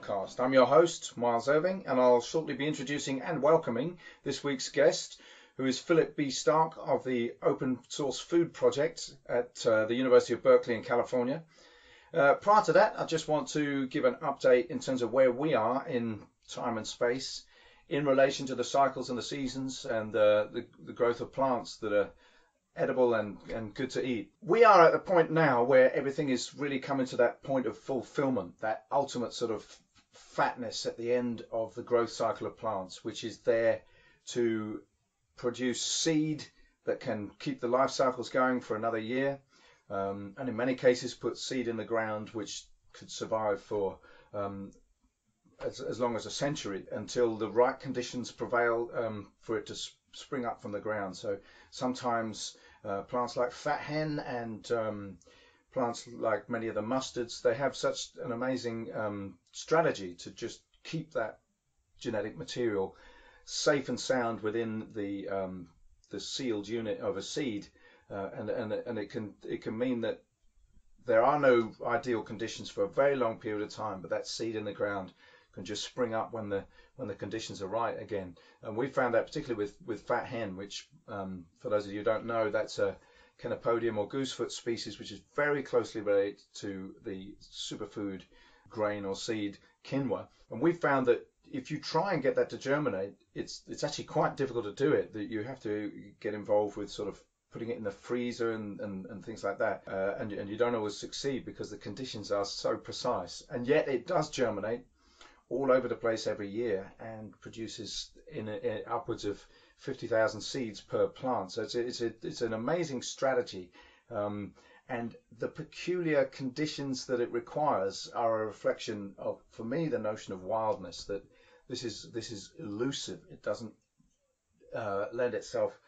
Podcast. I'm your host, Miles Irving, and I'll shortly be introducing and welcoming this week's guest, who is Philip B. Stark of the Open Source Food Project at uh, the University of Berkeley in California. Uh, prior to that, I just want to give an update in terms of where we are in time and space in relation to the cycles and the seasons and uh, the, the growth of plants that are edible and, and good to eat. We are at a point now where everything is really coming to that point of fulfillment, that ultimate sort of fatness at the end of the growth cycle of plants, which is there to produce seed that can keep the life cycles going for another year, um, and in many cases put seed in the ground which could survive for um, as, as, long as a century until the right conditions prevail um, for it to spring up from the ground. So sometimes uh, plants like fat hen and um, plants like many of the mustards, they have such an amazing um, strategy to just keep that genetic material safe and sound within the um, the sealed unit of a seed, uh, and and and it can it can mean that there are no ideal conditions for a very long period of time, but that seed in the ground can just spring up when the when the conditions are right again. And we found that particularly with with fat hen, which um, for those of you who don't know, that's a Chenopodium or goosefoot species, which is very closely related to the superfood grain or seed quinoa. And we found that if you try and get that to germinate, it's it's actually quite difficult to do it. That you have to get involved with sort of putting it in the freezer and, and, and things like that. Uh, and, and you don't always succeed because the conditions are so precise. And yet it does germinate all over the place every year and produces in, a, in upwards of 50,000 seeds per plant. So it's a, it's, a, it's an amazing strategy. Um, and the peculiar conditions that it requires are a reflection of, for me, the notion of wildness. That this is this is elusive. It doesn't uh, lend itself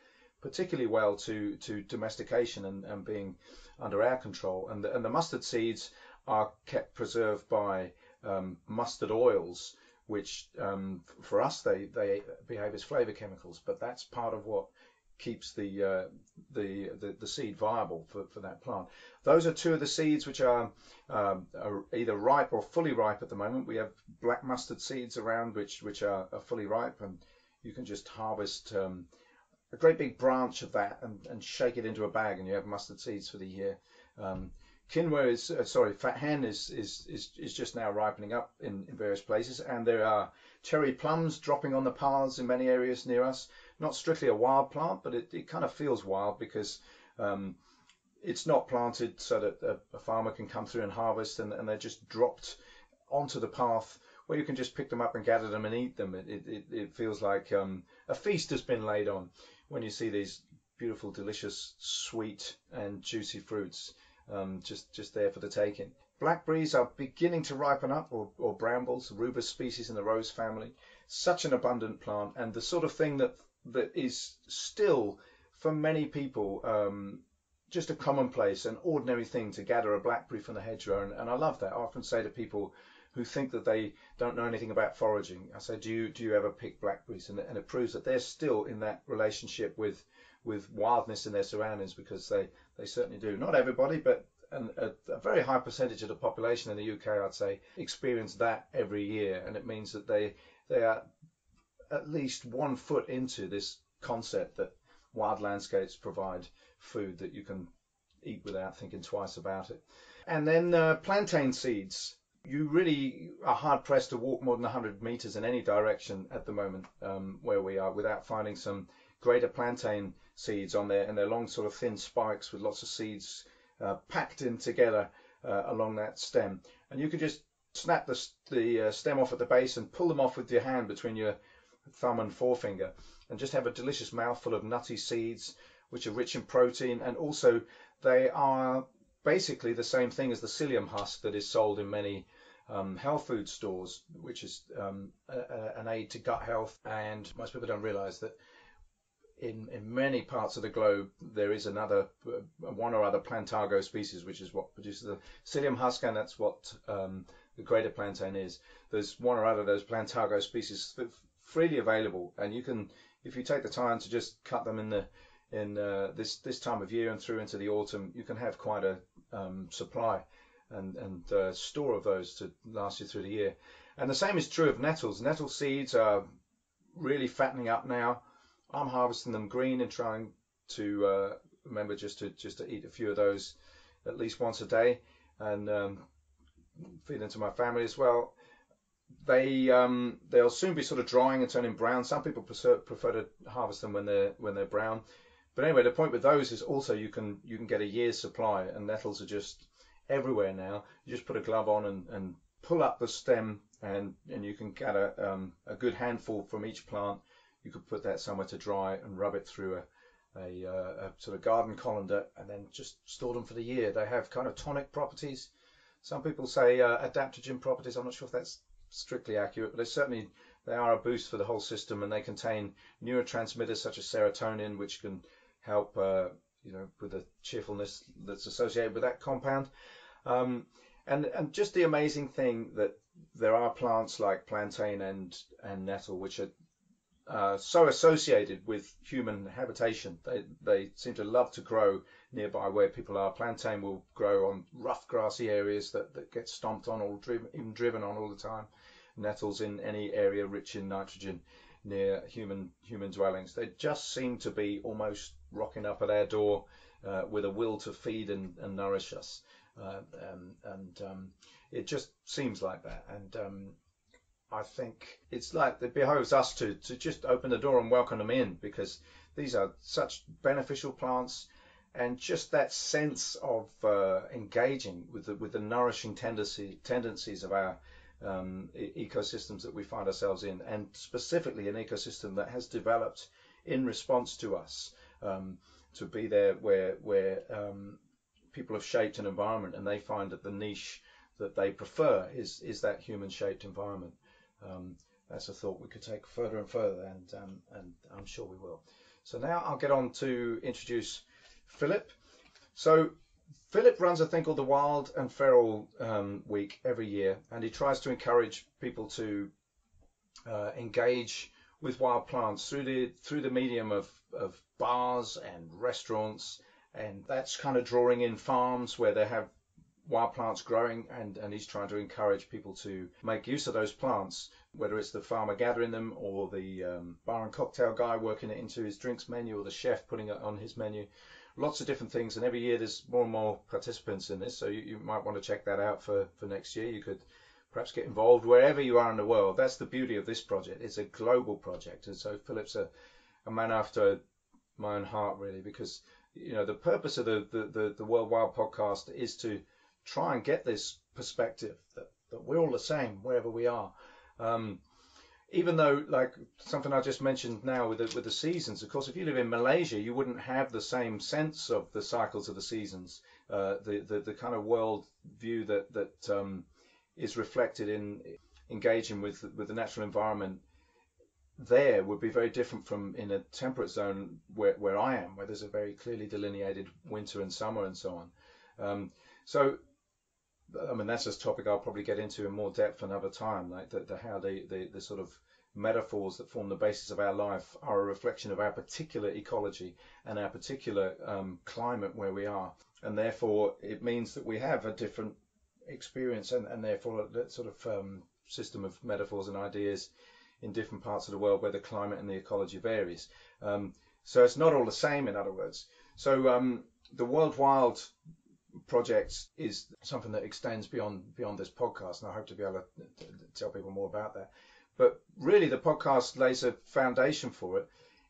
particularly well to to domestication and, and being under our control. And the, and the mustard seeds are kept preserved by um, mustard oils, which um, for us they, they behave as flavor chemicals, but that's part of what keeps the, uh, the, the, the seed viable for, for that plant. Those are two of the seeds which are, um, are, either ripe or fully ripe at the moment. We have black mustard seeds around which which are, are fully ripe, and you can just harvest um, a great big branch of that and, and shake it into a bag, and you have mustard seeds for the year. Um, Quinoa is uh, sorry, fat hen is, is is is just now ripening up in, in various places, and there are cherry plums dropping on the paths in many areas near us. Not strictly a wild plant, but it, it kind of feels wild because um, it's not planted so that a, a, farmer can come through and harvest, and, and they're just dropped onto the path where you can just pick them up and gather them and eat them. It it, it feels like um, a feast has been laid on when you see these beautiful, delicious, sweet and juicy fruits um, just just there for the taking. Blackberries are beginning to ripen up, or, or brambles, rubus species in the rose family. Such an abundant plant, and the sort of thing that that is still for many people um, just a commonplace, an ordinary thing to gather a blackberry from the hedgerow, and, and I love that. I often say to people who think that they don't know anything about foraging, I say, do you do you ever pick blackberries? And, and it proves that they're still in that relationship with with wildness in their surroundings because they, they certainly do. Not everybody, but an, a, a, very high percentage of the population in the UK, I'd say, experience that every year, and it means that they they are at least one foot into this concept that wild landscapes provide food that you can eat without thinking twice about it. And then uh, plantain seeds. You really are hard pressed to walk more than 100 meters in any direction at the moment um, where we are without finding some greater plantain seeds on there, and they're long, sort of thin spikes with lots of seeds uh, packed in together uh, along that stem. And you can just snap the, the uh, stem off at the base and pull them off with your hand between your thumb and forefinger, and just have a delicious mouthful of nutty seeds, which are rich in protein, and also they are basically the same thing as the psyllium husk that is sold in many um, health food stores, which is um, a, a, an aid to gut health. And most people don't realize that in, in many parts of the globe, there is another uh, one or other plantago species, which is what produces the psyllium husk, and that's what um, the greater plantain is. There's one or other of those plantago species freely available, and you can, if you take the time to just cut them in the in uh, this this time of year and through into the autumn, you can have quite a um, supply and, and uh, store of those to last you through the year. And the same is true of nettles. Nettle seeds are really fattening up now. I'm harvesting them green and trying to uh, remember just to just to eat a few of those at least once a day and um, feed them to my family as well. They um, they'll soon be sort of drying and turning brown. Some people prefer, prefer to harvest them when they're when they're brown. But anyway, the point with those is also you can you can get a year's supply, and nettles are just everywhere now. You just put a glove on and, and pull up the stem, and and you can get a um, a good handful from each plant. You could put that somewhere to dry and rub it through a a, uh, a sort of garden colander, and then just store them for the year. They have kind of tonic properties. Some people say uh, adaptogen properties. I'm not sure if that's strictly accurate, but they certainly they are a boost for the whole system, and they contain neurotransmitters such as serotonin, which can help uh, you know with the cheerfulness that's associated with that compound. Um, and and just the amazing thing that there are plants like plantain and and nettle which are uh, so associated with human habitation. They they seem to love to grow nearby where people are. Plantain will grow on rough grassy areas that, that get stomped on or driven, even driven on all the time. Nettles in any area rich in nitrogen near human human dwellings. They just seem to be almost rocking up at our door uh, with a will to feed and, and nourish us. Uh, um, and um, it just seems like that. And um, I think it's like it behoves us to to just open the door and welcome them in because these are such beneficial plants. And just that sense of uh, engaging with the, with the nourishing tendency, tendencies of our um, ecosystems that we find ourselves in, and specifically an ecosystem that has developed in response to us um, to be there where where um, people have shaped an environment and they find that the niche that they prefer is is that human shaped environment. Um, that's a thought we could take further and further, and um, and I'm sure we will. So now I'll get on to introduce Philip. So Philip runs a thing called the Wild and Feral um, Week every year, and he tries to encourage people to uh, engage with wild plants through the through the medium of, of bars and restaurants, and that's kind of drawing in farms where they have wild plants growing, and, and he's trying to encourage people to make use of those plants, whether it's the farmer gathering them or the um, bar and cocktail guy working it into his drinks menu or the chef putting it on his menu lots of different things, and every year there's more and more participants in this. So you, you might want to check that out for, for next year. You could perhaps get involved wherever you are in the world. That's the beauty of this project. It's a global project, and so Philip's a, a man after my own heart, really, because you know the purpose of the the, the, the World Wild podcast is to try and get this perspective that, that we're all the same wherever we are. Um, even though like something I just mentioned now with the, with the seasons, of course, if you live in Malaysia, you wouldn't have the same sense of the cycles of the seasons, uh, the, the the kind of world view that that um, is reflected in engaging with with the natural environment. There would be very different from in a temperate zone where, where I am, where there's a very clearly delineated winter and summer and so on. Um, so I mean, that's a topic I'll probably get into in more depth another time, like the, the how the, the, the sort of metaphors that form the basis of our life are a reflection of our particular ecology and our particular um, climate where we are. And therefore, it means that we have a different experience and, and therefore that sort of um, system of metaphors and ideas in different parts of the world where the climate and the ecology varies. Um, so it's not all the same, in other words. So um, the World Wild project is something that extends beyond beyond this podcast, and I hope to be able to, to tell people more about that. But really, the podcast lays a foundation for it,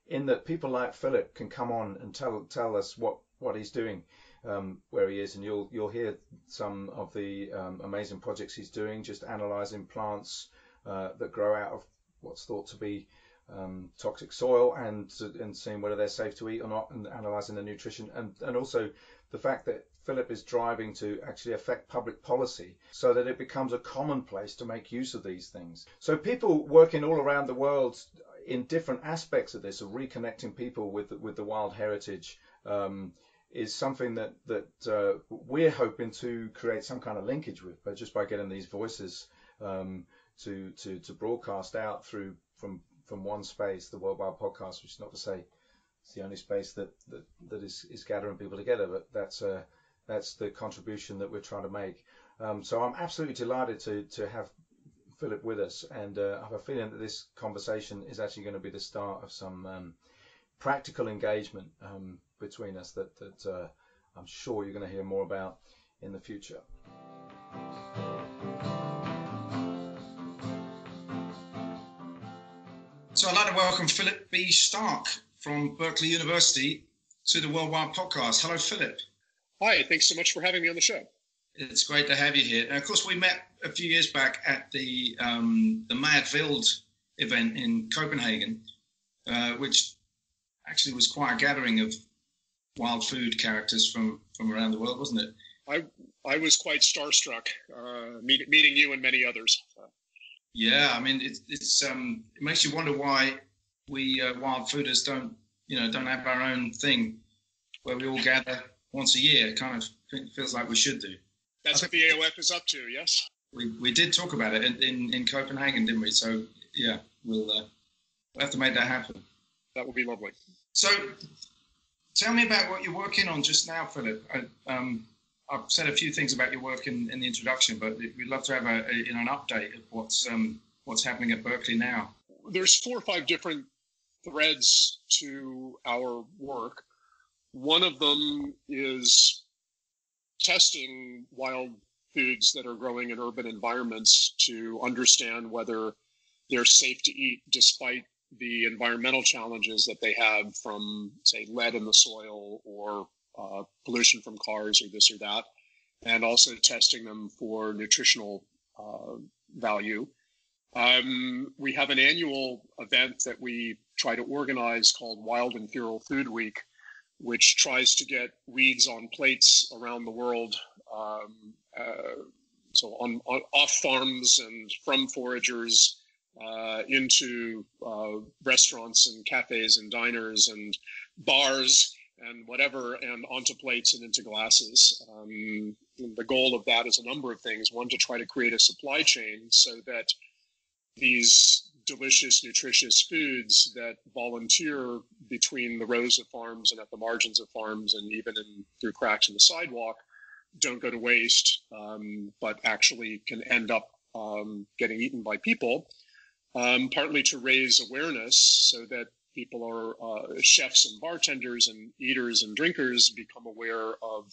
in that people like Philip can come on and tell tell us what what he's doing, um, where he is, and you'll you'll hear some of the um, amazing projects he's doing, just analysing plants uh, that grow out of what's thought to be um, toxic soil and and seeing whether they're safe to eat or not, and analysing the nutrition, and and also the fact that Philip is driving to actually affect public policy so that it becomes a commonplace to make use of these things. So people working all around the world in different aspects of this, of reconnecting people with with the wild heritage, um, is something that that uh, we're hoping to create some kind of linkage with, but just by getting these voices um, to to to broadcast out through from from one space, the World Wild Podcast, which is not to say it's the only space that that, that is, is gathering people together, but that's a that's the contribution that we're trying to make. Um, so I'm absolutely delighted to to have Philip with us, and uh, I have a feeling that this conversation is actually going to be the start of some um, practical engagement um, between us that that uh, I'm sure you're going to hear more about in the future. So I'd like to welcome Philip B. Stark from Berkeley University to the World Wild Podcast. Hello, Philip. Hi, thanks so much for having me on the show. It's great to have you here. Now, of course, we met a few years back at the um, the Mad Wild event in Copenhagen, uh, which actually was quite a gathering of wild food characters from, from around the world, wasn't it? I I was quite starstruck uh, meet, meeting you and many others. Yeah, I mean, it's it's um, it makes you wonder why we uh, wild fooders don't you know don't have our own thing where we all gather once a year. It kind of feels like we should do. That's what the AOF is up to. Yes. We we did talk about it in in, in Copenhagen, didn't we? So yeah, we'll uh, we'll have to make that happen. That would be lovely. So, tell me about what you're working on just now, Philip. I, um, I've said a few things about your work in, in the introduction, but we'd love to have a, a you know, an update of what's um, what's happening at Berkeley now. There's four or five different threads to our work. One of them is testing wild foods that are growing in urban environments to understand whether they're safe to eat despite the environmental challenges that they have from, say, lead in the soil or uh, pollution from cars or this or that, and also testing them for nutritional uh, value. Um, we have an annual event that we try to organize called Wild and Feral Food Week, which tries to get weeds on plates around the world. Um, uh, so on, on, off farms and from foragers uh, into uh, restaurants and cafes and diners and bars and whatever and onto plates and into glasses. Um, the goal of that is a number of things. One, to try to create a supply chain so that these delicious, nutritious foods that volunteer between the rows of farms and at the margins of farms and even in, through cracks in the sidewalk don't go to waste, um, but actually can end up um, getting eaten by people um, partly to raise awareness so that people are uh, chefs and bartenders and eaters and drinkers become aware of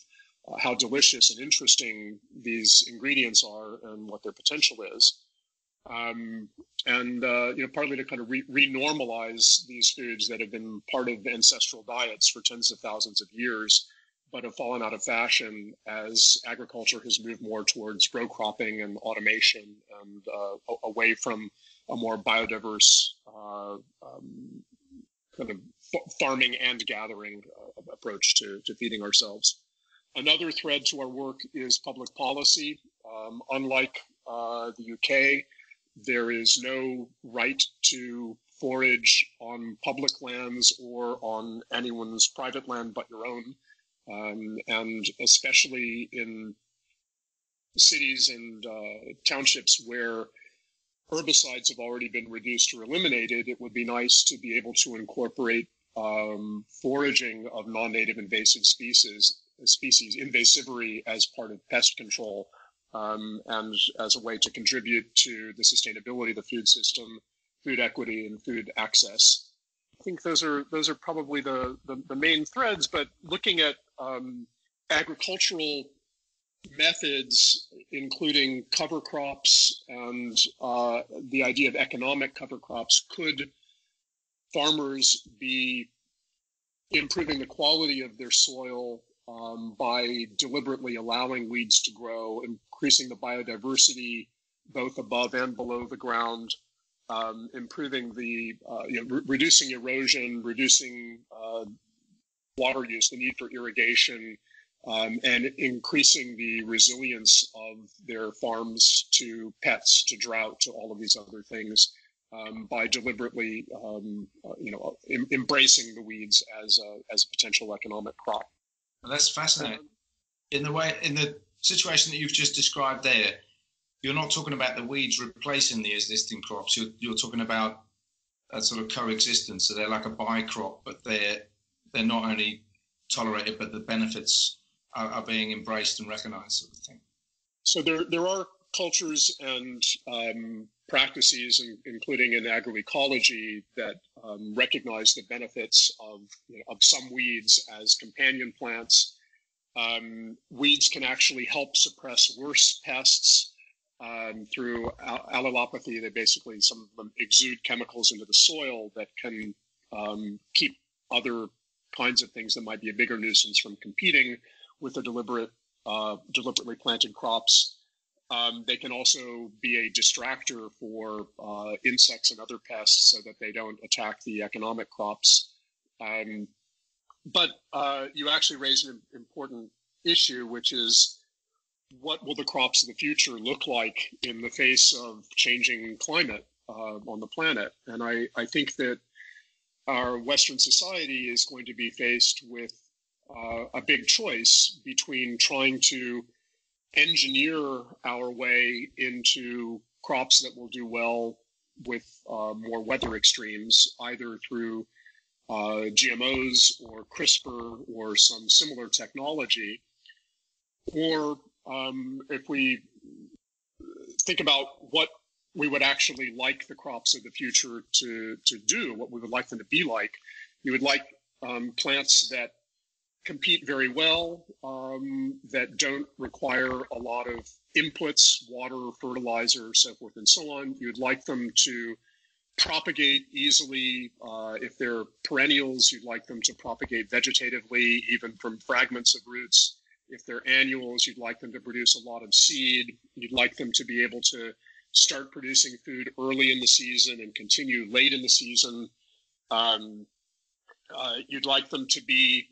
uh, how delicious and interesting these ingredients are and what their potential is. Um, and uh, you know, partly to kind of re- renormalize these foods that have been part of ancestral diets for tens of thousands of years, but have fallen out of fashion as agriculture has moved more towards row cropping and automation and uh, away from a more biodiverse uh, um, kind of farming and gathering uh, approach to, to feeding ourselves. Another thread to our work is public policy. Um, unlike uh, the UK, there is no right to forage on public lands or on anyone's private land but your own. Um, and especially in cities and uh, townships where herbicides have already been reduced or eliminated, it would be nice to be able to incorporate um, foraging of non-native invasive species, species invasivory as part of pest control, um, and as a way to contribute to the sustainability of the food system, food equity, and food access. I think those are those are probably the the, the main threads. But looking at um, agricultural methods, including cover crops and uh, the idea of economic cover crops, could farmers be improving the quality of their soil um, by deliberately allowing weeds to grow, increasing the biodiversity both above and below the ground, um, improving the, uh, you know, re- reducing erosion, reducing uh, water use, the need for irrigation, um, and increasing the resilience of their farms to pets, to drought, to all of these other things um, by deliberately, um, uh, you know, em- embracing the weeds as a, as a potential economic crop. Well, that's fascinating. In the way, in the situation that you've just described there, you're not talking about the weeds replacing the existing crops. You're, you're talking about a sort of coexistence. So they're like a bycrop, but they're they're not only tolerated, but the benefits are, are being embraced and recognized, sort of thing. So there, there are cultures and um, practices, in, including in agroecology, that um, recognize the benefits of, you know, of some weeds as companion plants. Um, weeds can actually help suppress worse pests um, through allelopathy. They basically, some of them exude chemicals into the soil that can um, keep other kinds of things that might be a bigger nuisance from competing with the deliberate, uh, deliberately planted crops. Um, they can also be a distractor for uh, insects and other pests so that they don't attack the economic crops. Um, but uh, you actually raise an important issue, which is what will the crops of the future look like in the face of changing climate uh, on the planet? And I, I think that our Western society is going to be faced with uh, a big choice between trying to engineer our way into crops that will do well with uh, more weather extremes, either through uh, GMOs or CRISPR or some similar technology, or um, if we think about what we would actually like the crops of the future to, to do, what we would like them to be like. you would like um, plants that compete very well, um, that don't require a lot of inputs, water, fertilizer, so forth and so on. You'd like them to propagate easily. Uh, if they're perennials, you'd like them to propagate vegetatively, even from fragments of roots. If they're annuals, you'd like them to produce a lot of seed. You'd like them to be able to start producing food early in the season and continue late in the season. Um, uh, you'd like them to be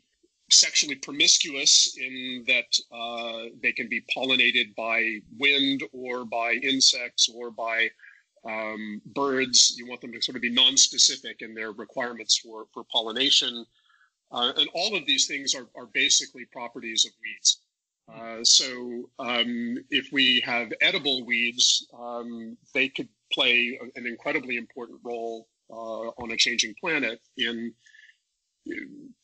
sexually promiscuous in that uh, they can be pollinated by wind or by insects or by um, birds. You want them to sort of be non-specific in their requirements for, for pollination. Uh, and all of these things are, are basically properties of weeds. Uh, so um, if we have edible weeds, um, they could play an incredibly important role uh, on a changing planet in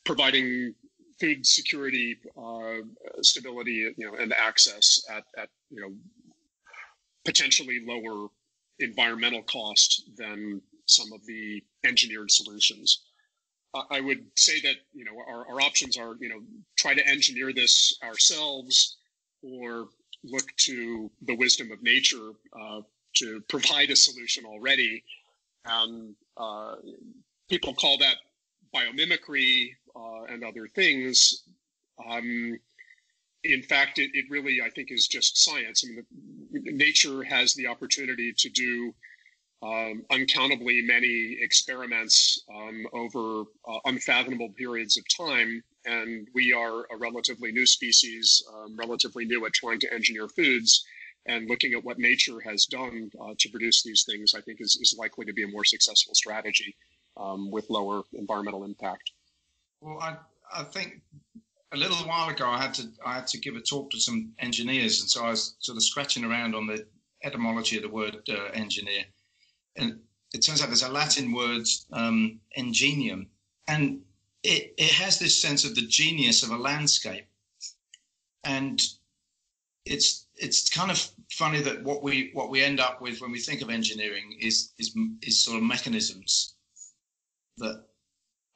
providing food security, uh, stability, you know, and access at, at you know potentially lower environmental cost than some of the engineered solutions. I would say that you know our, our options are you know try to engineer this ourselves or look to the wisdom of nature uh, to provide a solution already. And uh, people call that biomimicry uh, and other things. Um, in fact, it, it really, I think, is just science. I mean, the, nature has the opportunity to do um, uncountably many experiments um, over uh, unfathomable periods of time. And we are a relatively new species, um, relatively new at trying to engineer foods. And looking at what nature has done uh, to produce these things, I think, is, is likely to be a more successful strategy um, with lower environmental impact. Well, I, I think a little while ago I had to I had to give a talk to some engineers, and so I was sort of scratching around on the etymology of the word uh, engineer and it turns out there's a Latin word, um, ingenium, and it, it has this sense of the genius of a landscape. And it's it's kind of funny that what we what we end up with when we think of engineering is is is sort of mechanisms that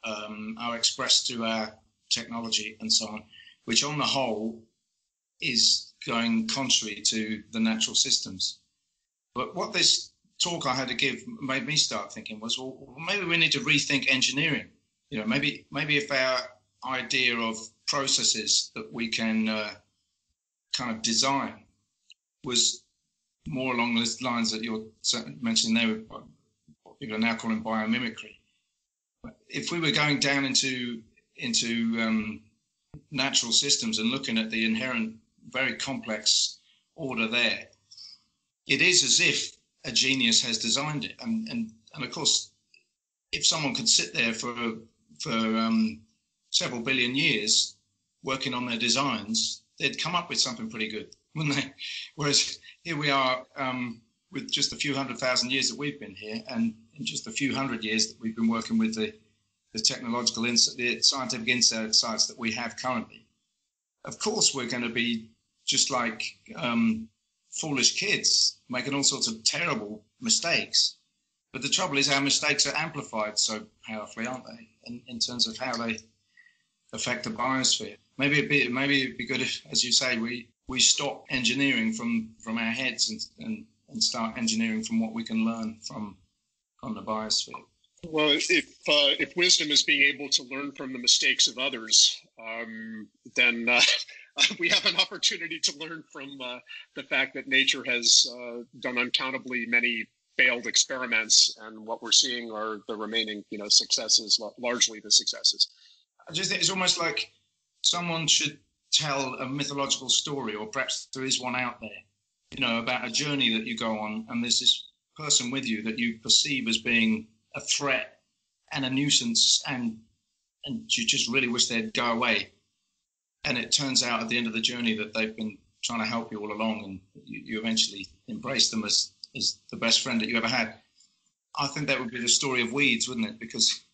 um, are expressed through our technology and so on, which on the whole is going contrary to the natural systems. But what this talk I had to give made me start thinking was, well, maybe we need to rethink engineering. You know, maybe maybe if our idea of processes that we can uh, kind of design was more along the lines that you're mentioning there, what people are now calling biomimicry. If we were going down into into um, natural systems and looking at the inherent, very complex order there, it is as if a genius has designed it. And, and, and of course, if someone could sit there for, for um, several billion years working on their designs, they'd come up with something pretty good, wouldn't they? Whereas here we are um, with just a few hundred thousand years that we've been here, and in just a few hundred years that we've been working with the, the technological the scientific insights that we have currently. Of course, we're going to be just like um, foolish kids making all sorts of terrible mistakes. But the trouble is, our mistakes are amplified so powerfully, aren't they? In, in terms of how they affect the biosphere. Maybe it'd be maybe it'd be good if, as you say, we we stop engineering from from our heads and and, and start engineering from what we can learn from from the biosphere. Well, if uh, if wisdom is being able to learn from the mistakes of others, um, then uh, we have an opportunity to learn from uh, the fact that nature has uh, done uncountably many failed experiments, and what we're seeing are the remaining, you know, successes, largely the successes. I just think it's almost like someone should tell a mythological story, or perhaps there is one out there, you know, about a journey that you go on, and there's this person with you that you perceive as being a threat and a nuisance, and and you just really wish they'd go away. And it turns out at the end of the journey that they've been trying to help you all along, and you, you eventually embrace them as as the best friend that you ever had. I think that would be the story of weeds, wouldn't it? Because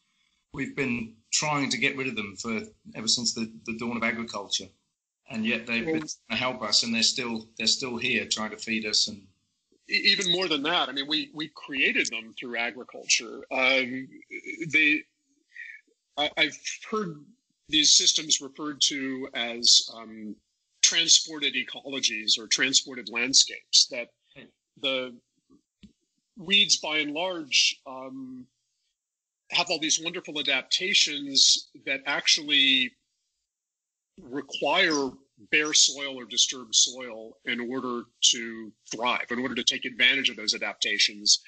we've been trying to get rid of them for ever since the, the dawn of agriculture, and yet they've mm. been to help us, and they're still they're still here trying to feed us and. Even more than that, I mean, we we created them through agriculture. Um, they, I, have heard these systems referred to as um, transported ecologies or transported landscapes. That the weeds, by and large, um, have all these wonderful adaptations that actually require bare soil or disturbed soil in order to thrive, in order to take advantage of those adaptations.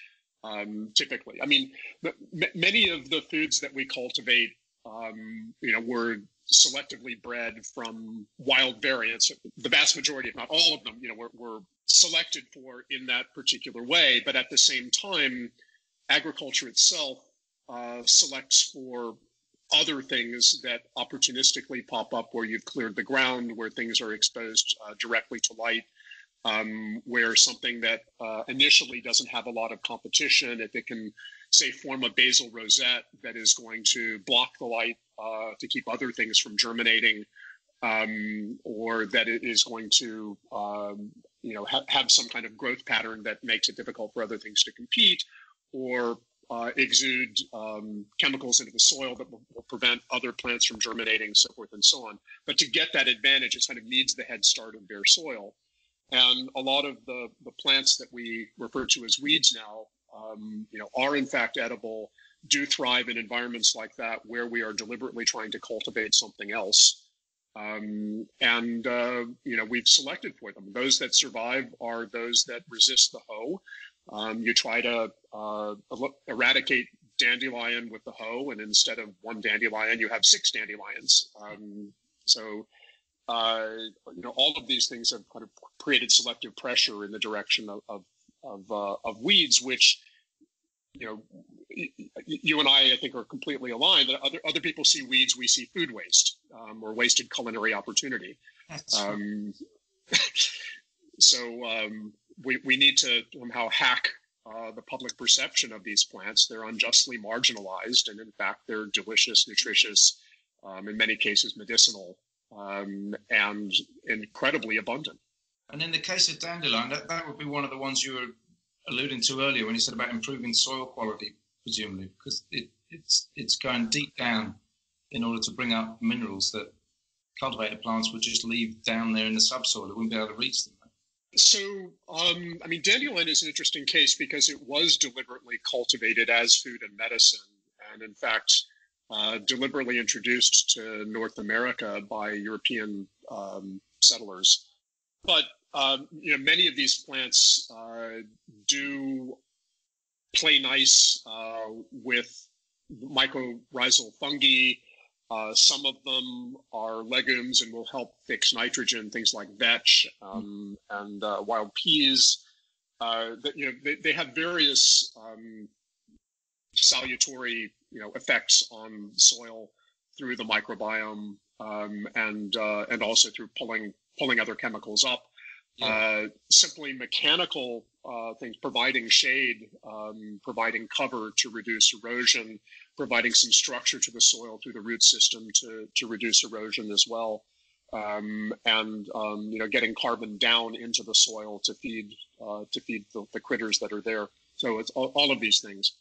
Um, typically, I mean, m- many of the foods that we cultivate, um, you know, were selectively bred from wild variants. The vast majority, if not all of them, you know, were, were selected for in that particular way. But at the same time, agriculture itself uh, selects for other things that opportunistically pop up where you've cleared the ground, where things are exposed uh, directly to light, um, where something that uh, initially doesn't have a lot of competition, if it can, say, form a basal rosette that is going to block the light uh, to keep other things from germinating, um, or that it is going to, um, you know, ha- have some kind of growth pattern that makes it difficult for other things to compete, or uh, exude um, chemicals into the soil that will, will, prevent other plants from germinating, so forth and so on. But to get that advantage, it kind of needs the head start of bare soil. And a lot of the, the plants that we refer to as weeds now, um, you know, are in fact edible, do thrive in environments like that where we are deliberately trying to cultivate something else. Um, and uh, you know we've selected for them. Those that survive are those that resist the hoe, um, you try to uh, eradicate dandelion with the hoe, and instead of one dandelion, you have six dandelions. Um, so, uh, you know, all of these things have kind of created selective pressure in the direction of of of, uh, of weeds, which you know, you and I, I think, are completely aligned. That other other people see weeds, we see food waste um, or wasted culinary opportunity. Um, so um, we, we need to somehow hack uh, the public perception of these plants. They're unjustly marginalized, and in fact, they're delicious, nutritious, um, in many cases medicinal, um, and incredibly abundant. And in the case of dandelion, that, that would be one of the ones you were alluding to earlier when you said about improving soil quality, presumably, because it, it's it's going deep down in order to bring up minerals that cultivated plants would just leave down there in the subsoil. It wouldn't be able to reach them. So, um, I mean, dandelion is an interesting case because it was deliberately cultivated as food and medicine, and in fact, uh, deliberately introduced to North America by European um, settlers. But um, you know, many of these plants uh, do play nice uh, with mycorrhizal fungi uh, some of them are legumes and will help fix nitrogen, things like vetch um, and uh, wild peas. Uh, that you know they, they have various um, salutary you know effects on soil through the microbiome um, and uh, and also through pulling pulling other chemicals up. Yeah. Uh, simply mechanical uh, things, providing shade, um, providing cover to reduce erosion, providing some structure to the soil through the root system to, to reduce erosion as well. um, and um, you know getting carbon down into the soil to feed uh, to feed the, the, critters that are there. So it's all, all of these things.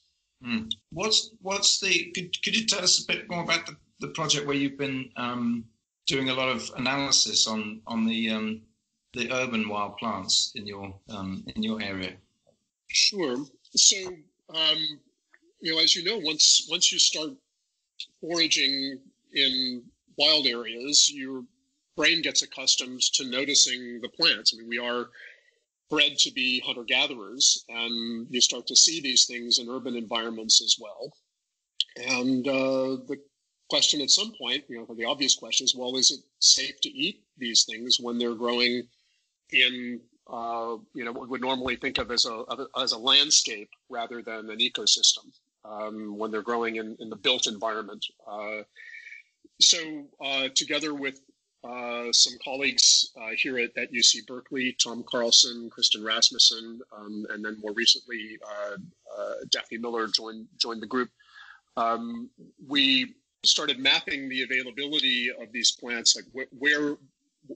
Mm. What's what's the could, could you tell us a bit more about the, the project where you've been um, doing a lot of analysis on on the um, the urban wild plants in your um, in your area? Sure. So um, you know, as you know, once once you start foraging in wild areas, your brain gets accustomed to noticing the plants. I mean, we are bred to be hunter gatherers, and you start to see these things in urban environments as well. And uh, the question at some point, you know, the obvious question is, well, is it safe to eat these things when they're growing in, uh, you know, what we would normally think of as a as a landscape rather than an ecosystem um, when they're growing in, in the built environment. Uh, so, uh, together with uh, some colleagues uh, here at, at, UC Berkeley, Tom Carlson, Kristen Rasmussen, um, and then more recently, Daphne Miller joined joined the group. Um, we started mapping the availability of these plants, like wh- where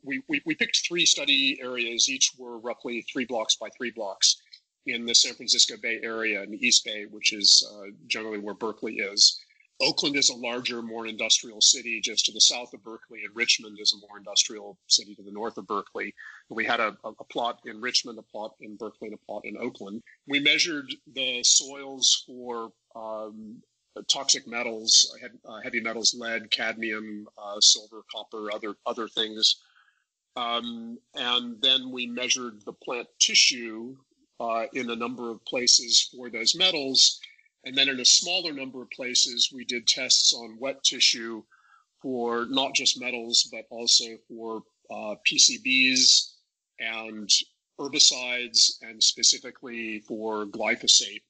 we, we, we picked three study areas. Each were roughly three blocks by three blocks in the San Francisco Bay Area in the East Bay, which is uh, generally where Berkeley is. Oakland is a larger, more industrial city just to the south of Berkeley, and Richmond is a more industrial city to the north of Berkeley. We had a, a, plot in Richmond, a plot in Berkeley, and a plot in Oakland. We measured the soils for um, toxic metals, uh, heavy metals, lead, cadmium, uh, silver, copper, other other things. Um, and then we measured the plant tissue uh, in a number of places for those metals and then in a smaller number of places, we did tests on wet tissue for not just metals, but also for uh, PCBs and herbicides, and specifically for glyphosate.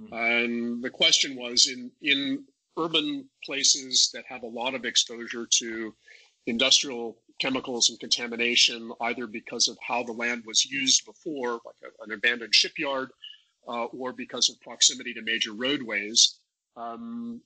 Mm-hmm. And the question was in, in urban places that have a lot of exposure to industrial chemicals and contamination, either because of how the land was used before, like a, an abandoned shipyard, uh, or because of proximity to major roadways, um,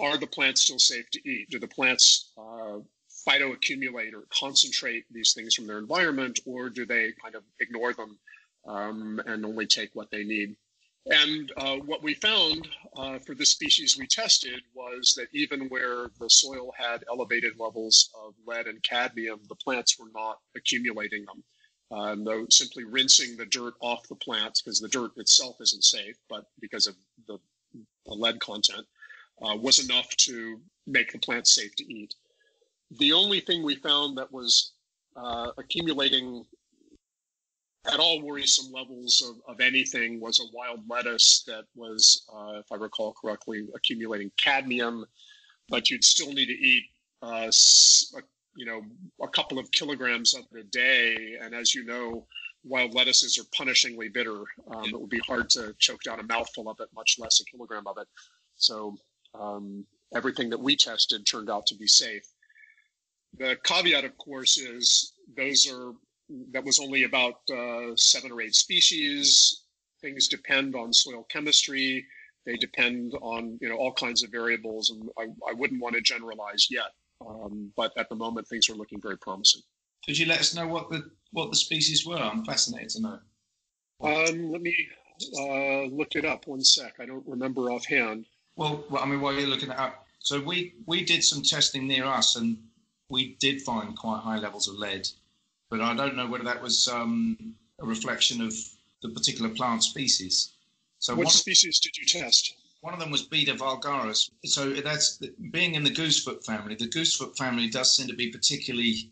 are the plants still safe to eat? Do the plants uh, phytoaccumulate or concentrate these things from their environment, or do they kind of ignore them um, and only take what they need? And uh, what we found uh, for the species we tested was that even where the soil had elevated levels of lead and cadmium, the plants were not accumulating them. Uh, no, simply rinsing the dirt off the plants because the dirt itself isn't safe, but because of the, the lead content, uh, was enough to make the plants safe to eat. The only thing we found that was uh, accumulating at all worrisome levels of, of anything was a wild lettuce that was, uh, if I recall correctly, accumulating cadmium, but you'd still need to eat uh, a you know, a couple of kilograms of it a day. And as you know, wild lettuces are punishingly bitter. Um, it would be hard to choke down a mouthful of it, much less a kilogram of it. So um, everything that we tested turned out to be safe. The caveat, of course, is those are that was only about uh, seven or eight species. Things depend on soil chemistry. They depend on you know all kinds of variables, and I, I wouldn't want to generalize yet. Um, but at the moment, things are looking very promising. Could you let us know what the what the species were? I'm fascinated to know. Um, let me uh, look it up. One sec. I don't remember offhand. Well, well, I mean, while you're looking it up, so we we did some testing near us, and we did find quite high levels of lead, but I don't know whether that was um, a reflection of the particular plant species. So what species did you test? One of them was Beta vulgaris. So that's being in the goosefoot family. The goosefoot family does seem to be particularly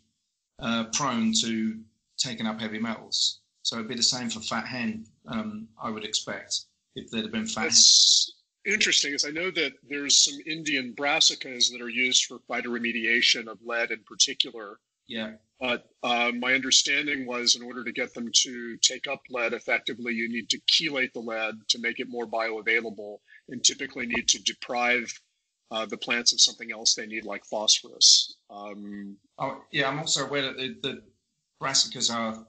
uh, prone to taking up heavy metals. So it'd be the same for fat hen, um, I would expect, if there'd have been fat That's hen. interesting, is I know that there's some Indian brassicas that are used for phytoremediation of lead in particular. Yeah. But uh, my understanding was in order to get them to take up lead effectively, you need to chelate the lead to make it more bioavailable and typically need to deprive uh, the plants of something else they need, like phosphorus. Um, oh, yeah, I'm also aware that the, the brassicas are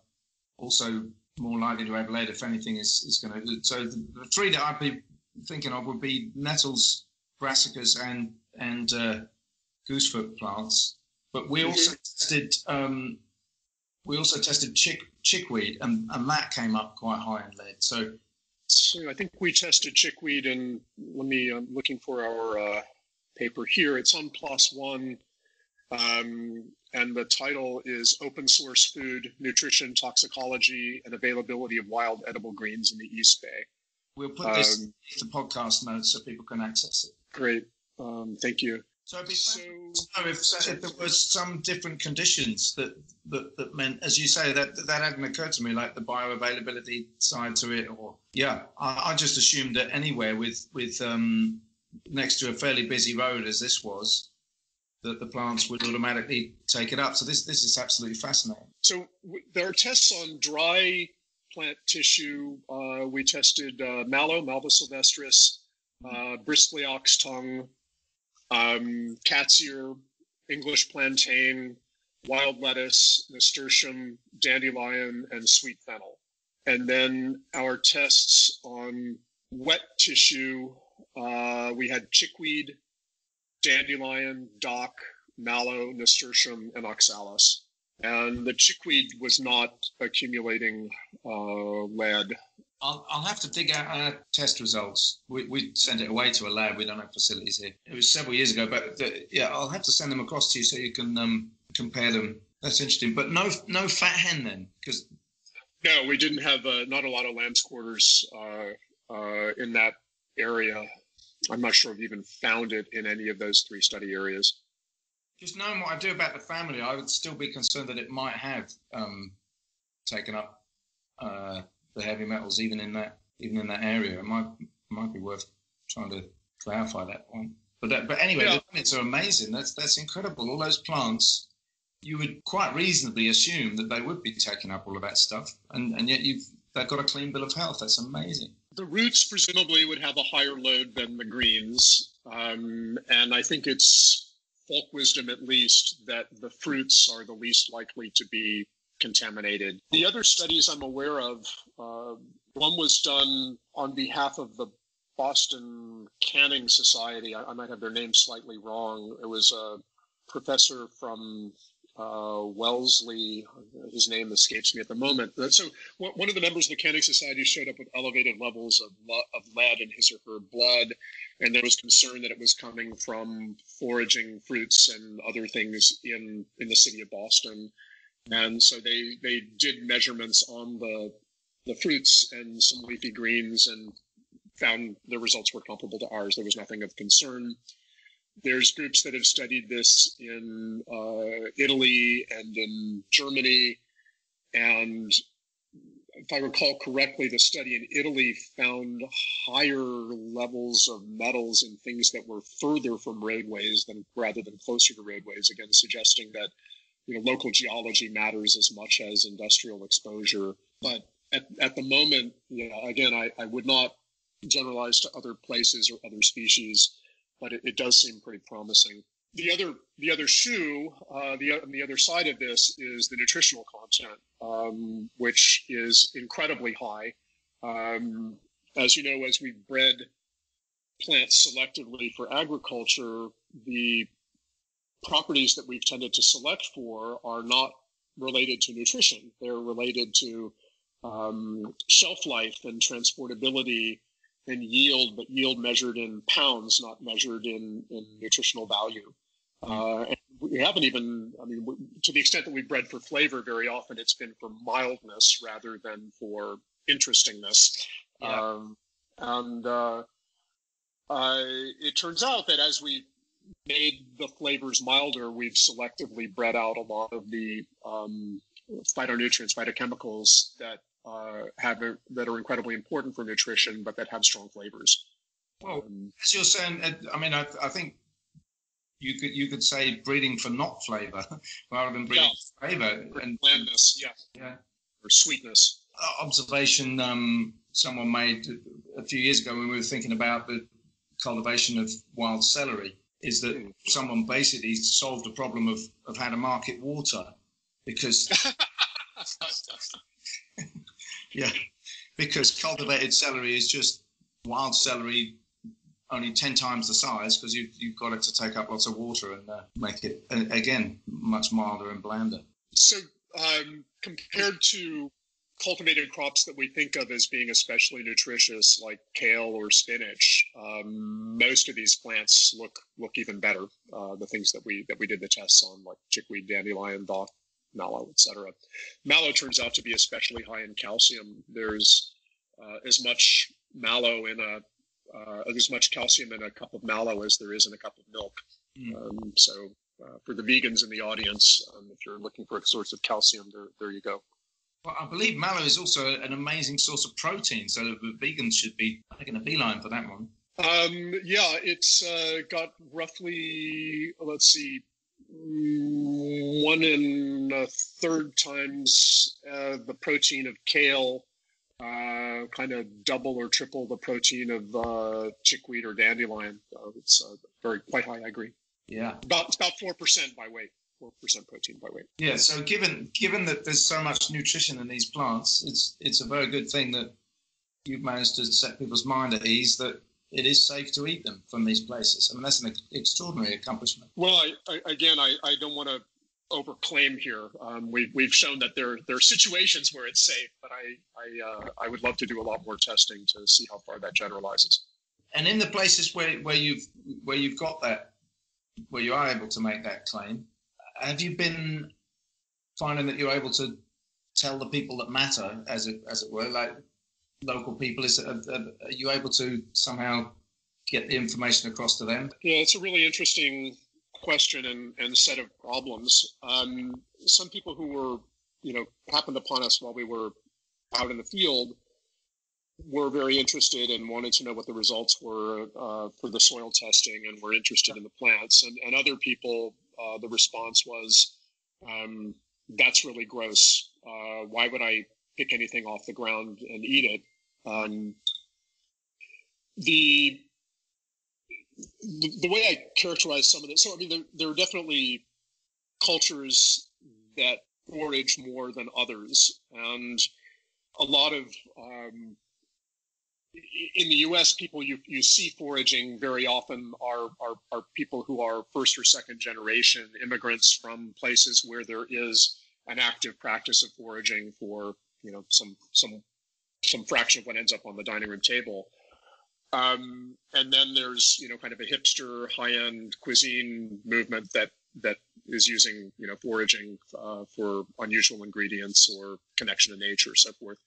also more likely to have lead if anything is, is going to. So the, the, three that I'd be thinking of would be nettles, brassicas, and and uh, goosefoot plants. But we also mm-hmm. tested um, we also tested chick, chickweed, and, and that came up quite high in lead. So, so I think we tested chickweed, and let me. I'm looking for our uh, paper here. It's on PLOS One, um, and the title is "Open Source Food Nutrition, Toxicology, and Availability of Wild Edible Greens in the East Bay." We'll put this um, in the podcast notes so people can access it. Great, um, thank you. So it'd be so, know if, if there was some different conditions that, that that meant, as you say, that that hadn't occurred to me, like the bioavailability side to it, or yeah, I, I just assumed that anywhere with with um, next to a fairly busy road as this was, that the plants would automatically take it up. So this this is absolutely fascinating. So w- there are tests on dry plant tissue. Uh, we tested uh, mallow, Malva sylvestris, uh, bristly ox tongue um, cat's ear, English plantain, wild lettuce, nasturtium, dandelion, and sweet fennel. And then our tests on wet tissue, uh, we had chickweed, dandelion, dock, mallow, nasturtium, and oxalis. And the chickweed was not accumulating uh, lead I'll, I'll have to dig out our test results. We, we send it away to a lab. We don't have facilities here. It was several years ago, but the, yeah, I'll have to send them across to you so you can um, compare them. That's interesting. But no, no fat hen then, because no, we didn't have uh, not a lot of lamb's quarters uh, uh, in that area. I'm not sure I've even found it in any of those three study areas. Just knowing what I do about the family, I would still be concerned that it might have um, taken up uh, the heavy metals even in that even in that area. It might might be worth trying to clarify that point. But that, but anyway, yeah. the limits are amazing. That's that's incredible. All those plants, you would quite reasonably assume that they would be taking up all of that stuff, and and yet you've they've got a clean bill of health. That's amazing. The roots presumably would have a higher load than the greens, um, and I think it's folk wisdom at least that the fruits are the least likely to be contaminated. The other studies I'm aware of, uh, one was done on behalf of the Boston Canning Society. I, I, might have their name slightly wrong. It was a professor from uh, Wellesley. His name escapes me at the moment. So one of the members of the Canning Society showed up with elevated levels of, of lead in his or her blood, and there was concern that it was coming from foraging fruits and other things in in the city of Boston. And so they, they did measurements on the, the fruits and some leafy greens and found the results were comparable to ours. There was nothing of concern. There's groups that have studied this in uh, Italy and in Germany. And if I recall correctly, the study in Italy found higher levels of metals in things that were further from roadways than rather than closer to roadways, again, suggesting that you know, local geology matters as much as industrial exposure. But at, at the moment, you know, again, I, I would not generalize to other places or other species, but it, it does seem pretty promising. The other, the other shoe, uh, the the other side of this is the nutritional content, um, which is incredibly high. Um, as you know, as we bred plants selectively for agriculture, the properties that we've tended to select for are not related to nutrition. They're related to um, shelf life and transportability and yield, but yield measured in pounds, not measured in, in nutritional value. Uh, and we haven't even, I mean, to the extent that we've bred for flavor, very often it's been for mildness rather than for interestingness. Yeah. Um, and uh, uh, it turns out that as we made the flavors milder, we've selectively bred out a lot of the um, phytonutrients, phytochemicals that uh, have a, that are incredibly important for nutrition, but that have strong flavors. Well, um, as you're saying, I mean, I, I, think you could you could say breeding for not flavor rather than breeding yeah. for flavor and blandness, yeah, yeah, or sweetness. Observation um, someone made a few years ago when we were thinking about the cultivation of wild celery is that someone basically solved the problem of, of how to market water because yeah because cultivated celery is just wild celery only 10 times the size because you've, you've got it to take up lots of water and uh, make it, again, much milder and blander. So, um, compared to cultivated crops that we think of as being especially nutritious, like kale or spinach, um, most of these plants look look even better. Uh, the things that we that we did the tests on, like chickweed, dandelion, dock, mallow, etc. Mallow turns out to be especially high in calcium. There's uh, as much mallow in a uh, as much calcium in a cup of mallow as there is in a cup of milk. Mm. Um, so uh, for the vegans in the audience, um, if you're looking for a source of calcium, there, there you go. Well, I believe mallow is also an amazing source of protein, so vegans should be taking a beeline for that one. Um, yeah, it's uh, got roughly, let's see, one and a third times uh, the protein of kale, uh, kind of double or triple the protein of uh, chickweed or dandelion. it's uh, very quite high. I agree. Yeah, about about four percent by weight. Four percent protein by weight. Yeah. So given given that there's so much nutrition in these plants, it's it's a very good thing that you've managed to set people's mind at ease that it is safe to eat them from these places. I mean, that's an extraordinary accomplishment. Well, I, I, again, I, I don't want to overclaim here. Um, we've, we've shown that there, there are situations where it's safe, but I, I, uh, I would love to do a lot more testing to see how far that generalizes. And in the places where, where you've where you've got that, where you are able to make that claim, have you been finding that you're able to tell the people that matter, as it as it were, like local people? Is are, are you able to somehow get the information across to them? Yeah, it's a really interesting question and, and set of problems. Um, some people who were, you know, happened upon us while we were out in the field were very interested and wanted to know what the results were uh, for the soil testing and were interested in the plants. And, and other people, uh, the response was, um, that's really gross. Uh, why would I pick anything off the ground and eat it? Um, the, the, way I characterize some of this, so I mean, there, there are definitely cultures that forage more than others, and a lot of um, in the U.S., people you, you see foraging very often are, are are people who are first or second generation immigrants from places where there is an active practice of foraging for you know some some some fraction of what ends up on the dining room table. Um, and then there's you know kind of a hipster high-end cuisine movement that that is using you know foraging uh, for unusual ingredients or connection to nature, so forth.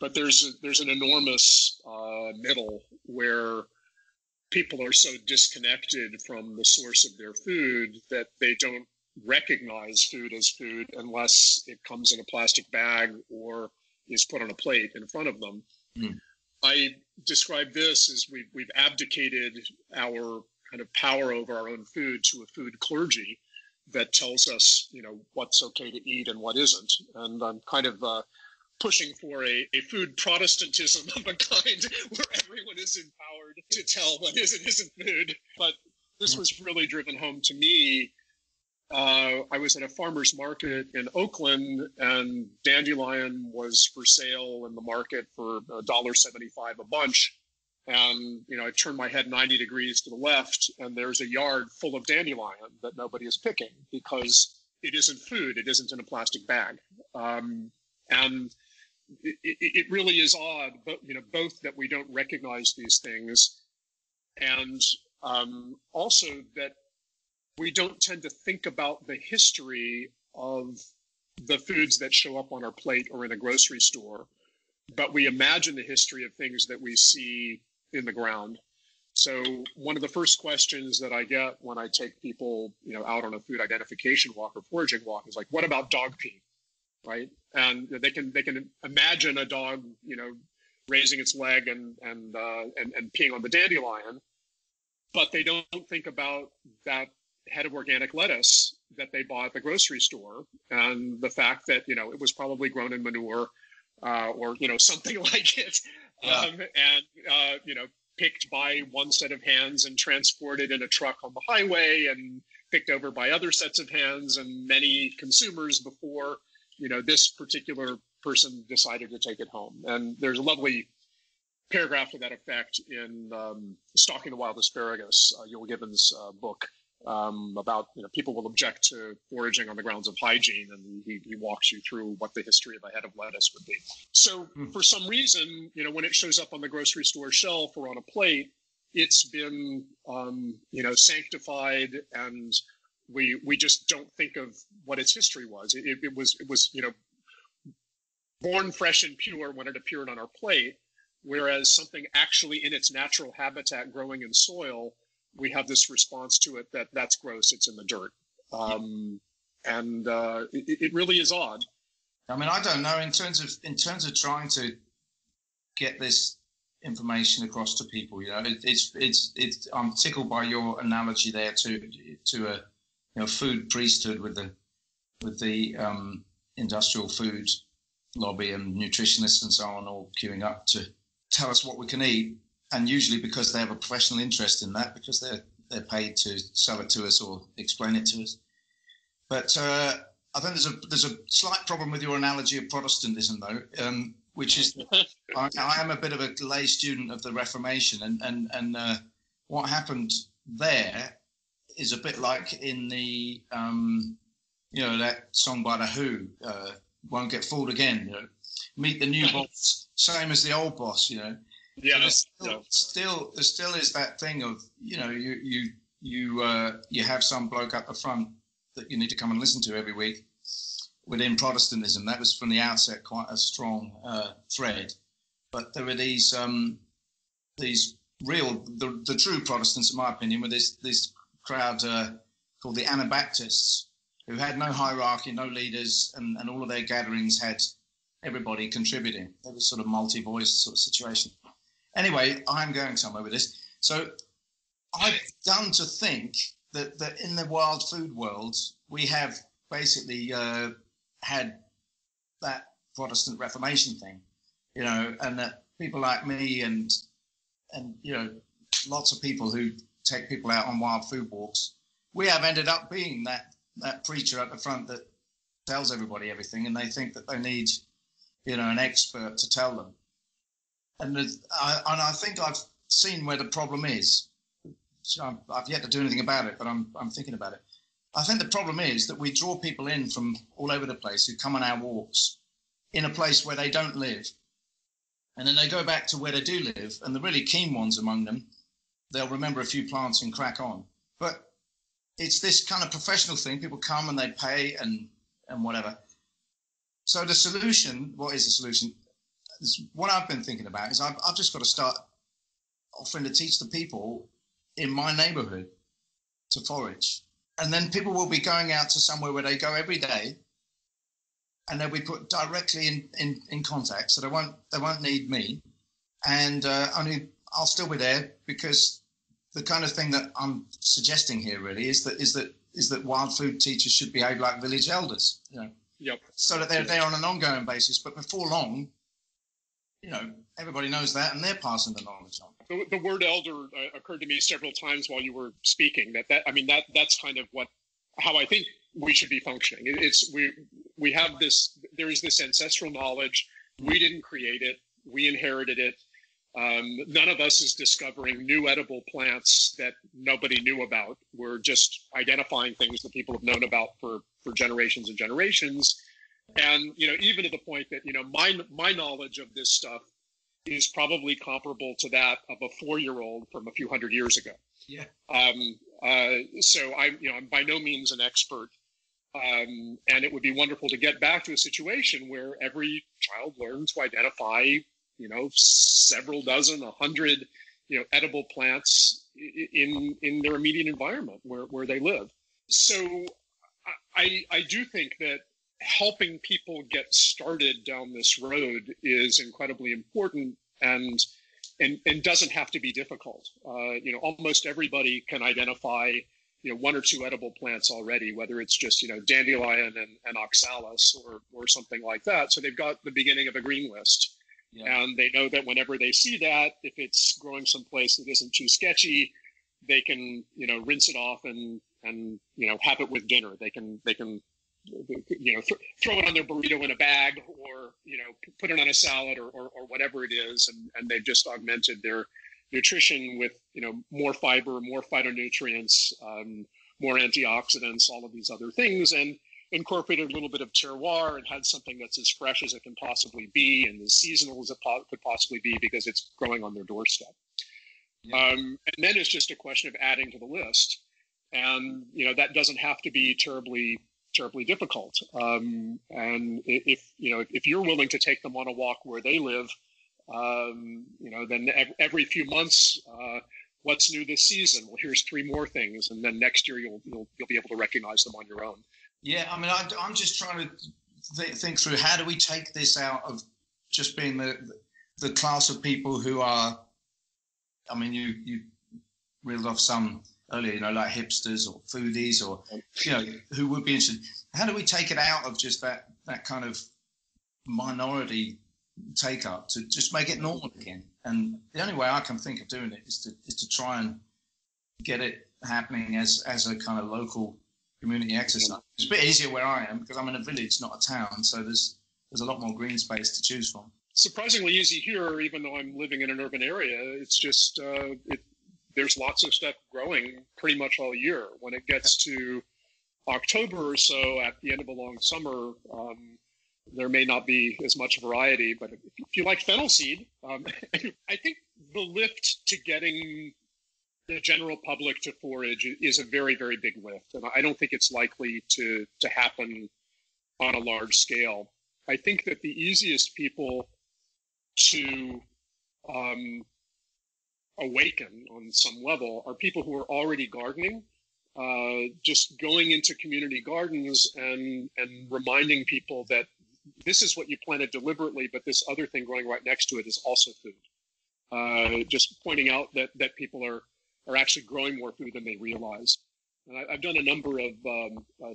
But there's there's an enormous uh, middle where people are so disconnected from the source of their food that they don't recognize food as food unless it comes in a plastic bag or is put on a plate in front of them. Mm. I describe this as we've, we've abdicated our kind of power over our own food to a food clergy that tells us, you know, what's okay to eat and what isn't. And I'm kind of uh, pushing for a, a food Protestantism of a kind where everyone is empowered to tell what is and isn't food. But this was really driven home to me uh, I was at a farmer's market in Oakland, and dandelion was for sale in the market for $1.75 a bunch. And you know, I turned my head 90 degrees to the left, and there's a yard full of dandelion that nobody is picking because it isn't food. It isn't in a plastic bag. Um, and it, it, really is odd, but you know, both that we don't recognize these things, and um, also that we don't tend to think about the history of the foods that show up on our plate or in a grocery store, but we imagine the history of things that we see in the ground. So one of the first questions that I get when I take people, you know, out on a food identification walk or foraging walk is like, "What about dog pee?" Right? And they can they can imagine a dog, you know, raising its leg and and uh, and, and peeing on the dandelion, but they don't think about that head of organic lettuce that they bought at the grocery store, and the fact that you know it was probably grown in manure uh, or you know something like it, yeah. um, and uh, you know picked by one set of hands and transported in a truck on the highway and picked over by other sets of hands and many consumers before you know this particular person decided to take it home. And there's a lovely paragraph to that effect in um, Stalking the Wild Asparagus, uh, Euell Gibbons' uh, book um, about you know people will object to foraging on the grounds of hygiene, and he, he walks you through what the history of a head of lettuce would be. So mm. for some reason, you know, when it shows up on the grocery store shelf or on a plate, it's been um, you know sanctified, and we we just don't think of what its history was. It, it was it was you know born fresh and pure when it appeared on our plate, whereas something actually in its natural habitat growing in soil we have this response to it that that's gross. It's in the dirt, um, and uh, it, it, really is odd. I mean, I don't know in terms of in terms of trying to get this information across to people. You know, it, it's it's it's. I'm tickled by your analogy there to to a you know food priesthood with the with the um, industrial food lobby and nutritionists and so on all queuing up to tell us what we can eat and usually because they have a professional interest in that, because they're they're paid to sell it to us or explain it to us. But uh, I think there's a there's a slight problem with your analogy of Protestantism, though, um, which is I, I, am a bit of a lay student of the Reformation, and and and uh, what happened there is a bit like in the um, you know that song by the Who, uh, "Won't Get Fooled Again." You know, meet the new boss, same as the old boss. You know, yeah, there's still, still there still is that thing of you know you you you uh, you have some bloke up the front that you need to come and listen to every week within Protestantism. That was from the outset quite a strong uh, thread, but there were these um, these real the, the true Protestants, in my opinion, were this this crowd uh, called the Anabaptists, who had no hierarchy, no leaders, and, and all of their gatherings had everybody contributing. It was sort of multi-voice sort of situation. Anyway, I'm going somewhere with this. So I've done to think that, that in the wild food world, we have basically uh, had that Protestant Reformation thing, you know, and that people like me and and you know lots of people who take people out on wild food walks, we have ended up being that that preacher at the front that tells everybody everything, and they think that they need you know an expert to tell them and I, and I think I've seen where the problem is. So I've yet to do anything about it, but I'm I'm thinking about it. I think the problem is that we draw people in from all over the place who come on our walks in a place where they don't live. And then they go back to where they do live, and the really keen ones among them, they'll remember a few plants and crack on. But it's this kind of professional thing. People come and they pay and and whatever. So the solution, what is the solution? what I've been thinking about is I've, I've just got to start offering to teach the people in my neighborhood to forage. And then people will be going out to somewhere where they go every day and they'll be put directly in, in, in contact. So they won't, they won't need me. And uh, only I'll still be there because the kind of thing that I'm suggesting here really is that, is that, is that wild food teachers should behave like village elders, you know, yep. so that they're there on an ongoing basis. But before long, you know, everybody knows that, and they're passing the knowledge on. The, the word elder uh, occurred to me several times while you were speaking. That that I mean that that's kind of what how I think we should be functioning. It's we we have this there is this ancestral knowledge. We didn't create it. We inherited it. Um, none of us is discovering new edible plants that nobody knew about. We're just identifying things that people have known about for for generations and generations. And you know even to the point that you know my my knowledge of this stuff is probably comparable to that of a four year old from a few hundred years ago. Yeah. Um, uh, so i'm you know i'm by no means an expert. Um, and it would be wonderful to get back to a situation where every child learns to identify you know several dozen a hundred you know edible plants in in their immediate environment where, where they live so I, I do think that helping people get started down this road is incredibly important and and, and doesn't have to be difficult. Uh, you know, almost everybody can identify you know one or two edible plants already, whether it's just you know dandelion and, and oxalis or or something like that. So they've got the beginning of a green list, yeah. and they know that whenever they see that, if it's growing someplace that isn't too sketchy, they can you know rinse it off and and you know have it with dinner. They can they can you know, th- throw it on their burrito in a bag or, you know, put it on a salad or, or, or whatever it is. And, and they've just augmented their nutrition with, you know, more fiber, more phytonutrients, um, more antioxidants, all of these other things. And, incorporated a little bit of terroir and had something that's as fresh as it can possibly be and as seasonal as it po- could possibly be because it's growing on their doorstep. Yeah. Um, and then it's just a question of adding to the list, and you know that doesn't have to be terribly terribly difficult. Um, and if you know if you're willing to take them on a walk where they live, um, you know then every few months. Uh, what's new this season? Well, here's three more things, and then next year you'll you'll you'll be able to recognize them on your own. Yeah, I mean, I, am just trying to th- think through how do we take this out of just being the the class of people who are. I mean, you you reeled off some earlier, you know, like hipsters or foodies or you know who would be interested. How do we take it out of just that that kind of minority take up to just make it normal again? And the only way I can think of doing it is to is to try and get it happening as as a kind of local community exercise. It's a bit easier where I am because I'm in a village, not a town, so there's there's a lot more green space to choose from. Surprisingly easy here, even though I'm living in an urban area. It's just uh, it, there's lots of stuff growing pretty much all year. When it gets to October or so, at the end of a long summer, um, there may not be as much variety. But if, if you like fennel seed, um, I think the lift to getting the general public to forage is a very, very big lift. And I don't think it's likely to, to happen on a large scale. I think that the easiest people to um, awaken on some level are people who are already gardening. Uh, just going into community gardens and and reminding people that this is what you planted deliberately, but this other thing growing right next to it is also food. Uh, just pointing out that that people are are actually growing more food than they realize. And I, have done a number of um, uh,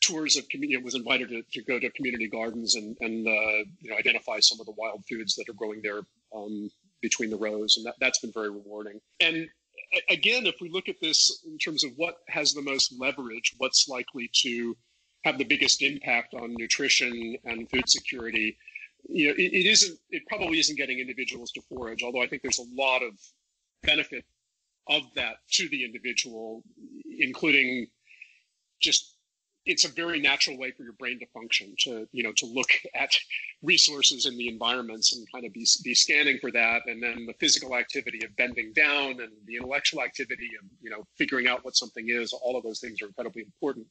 tours of community. Was invited to, to, go to community gardens and and uh, you know identify some of the wild foods that are growing there um, between the rows, and that, that's been very rewarding. And again, if we look at this in terms of what has the most leverage, what's likely to have the biggest impact on nutrition and food security, you know, it, it isn't. It probably isn't getting individuals to forage. Although I think there's a lot of benefit of that to the individual, including just it's a very natural way for your brain to function to you know to look at resources in the environments and kind of be, be scanning for that. And then the physical activity of bending down and the intellectual activity of you know figuring out what something is all of those things are incredibly important.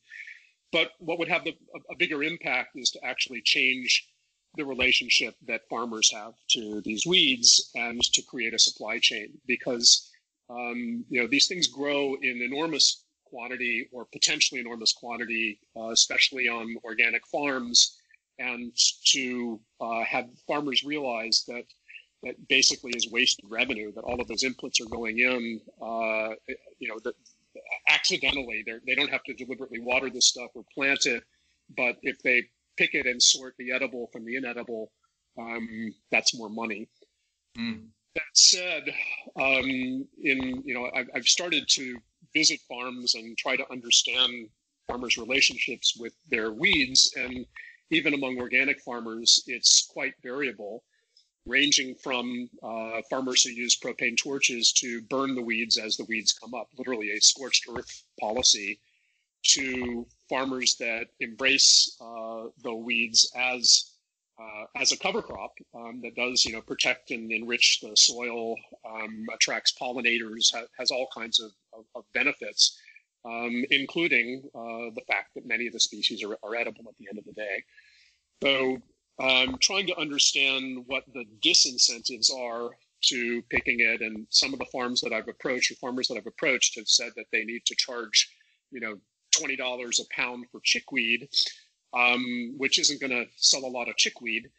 But what would have the, a, a bigger impact is to actually change the relationship that farmers have to these weeds and to create a supply chain. Because um, you know, these things grow in enormous quantity or potentially enormous quantity, uh, especially on organic farms, and to uh, have farmers realize that that basically is wasted revenue. That all of those inputs are going in, uh, you know, that accidentally. They they don't have to deliberately water this stuff or plant it, but if they pick it and sort the edible from the inedible, um, that's more money. Mm. That said, um, in you know, I've, I've started to visit farms and try to understand farmers' relationships with their weeds, and even among organic farmers, it's quite variable, ranging from uh, farmers who use propane torches to burn the weeds as the weeds come up, literally a scorched earth policy, to farmers that embrace uh, the weeds as uh, as a cover crop um, that does, you know, protect and enrich the soil, um, attracts pollinators, ha- has all kinds of, of, of benefits, um, including uh, the fact that many of the species are, are, edible at the end of the day. So, I'm trying to understand what the disincentives are to picking it, and some of the farms that I've approached, or farmers that I've approached, have said that they need to charge, you know, twenty dollars a pound for chickweed um, which isn't going to sell a lot of chickweed.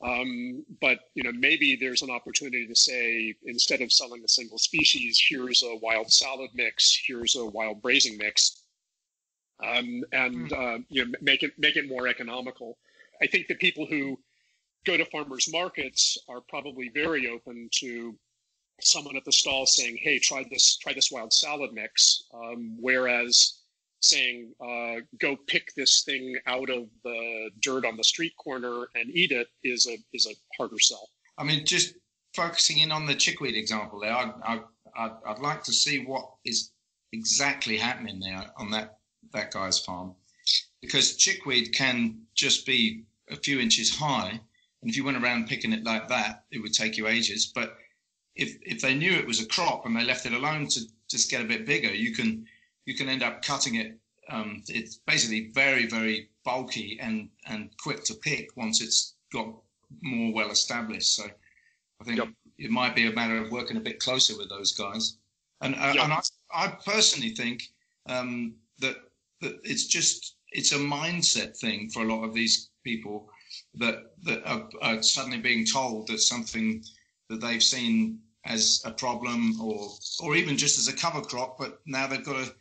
Um, but you know, maybe there's an opportunity to say instead of selling a single species, here's a wild salad mix, here's a wild braising mix, um, and mm. uh, you know, make it make it more economical. I think the people who go to farmers markets are probably very open to someone at the stall saying, "Hey, try this, try this wild salad mix," um, whereas saying, uh, "Go pick this thing out of the dirt on the street corner and eat it," is a is a harder sell. I mean, just focusing in on the chickweed example there, I'd, I'd, I'd, I'd like to see what is exactly happening there on that that guy's farm, because chickweed can just be a few inches high, and if you went around picking it like that, it would take you ages. But if if they knew it was a crop and they left it alone to just get a bit bigger, you can you can end up cutting it. Um, it's basically very very bulky and and quick to pick once it's got more well established. So I think yep. it might be a matter of working a bit closer with those guys. And, uh, yep. and I, I, personally think um, that that it's just it's a mindset thing for a lot of these people that that are, are suddenly being told that something that they've seen as a problem or or even just as a cover crop, but now they've got to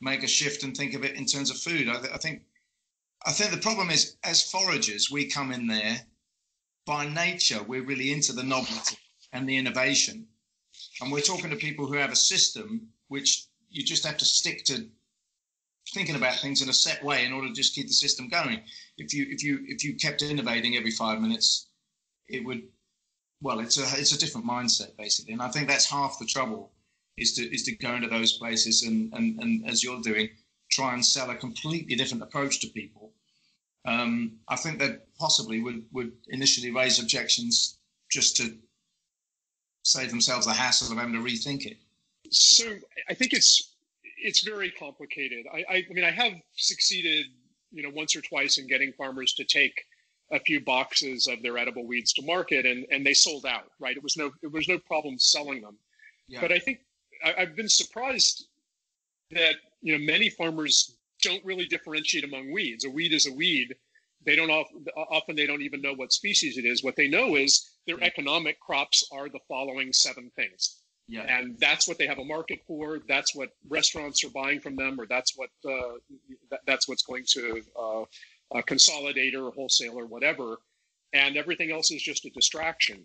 make a shift and think of it in terms of food. I, th- I think I think the problem is as foragers, we come in there by nature, we're really into the novelty and the innovation. And we're talking to people who have a system which you just have to stick to thinking about things in a set way in order to just keep the system going. If you if you if you kept innovating every five minutes, it would well, it's a it's a different mindset basically. And I think that's half the trouble is to is to go into those places and and, and as you're doing, try and sell a completely different approach to people um, I think they possibly would, would initially raise objections just to save themselves the hassle of having to rethink it. So I think it's it's very complicated. I, I, I mean I have succeeded, you know, once or twice in getting farmers to take a few boxes of their edible weeds to market and, and they sold out, right? It was no it was no problem selling them. Yeah. But I think I, I've been surprised that you know many farmers don't really differentiate among weeds. A weed is a weed. They don't often, often they don't even know what species it is. What they know is their economic crops are the following seven things. Yeah. And that's what they have a market for. That's what restaurants are buying from them, or that's what uh, that, that's what's going to uh, a consolidator, or wholesaler, whatever. And everything else is just a distraction.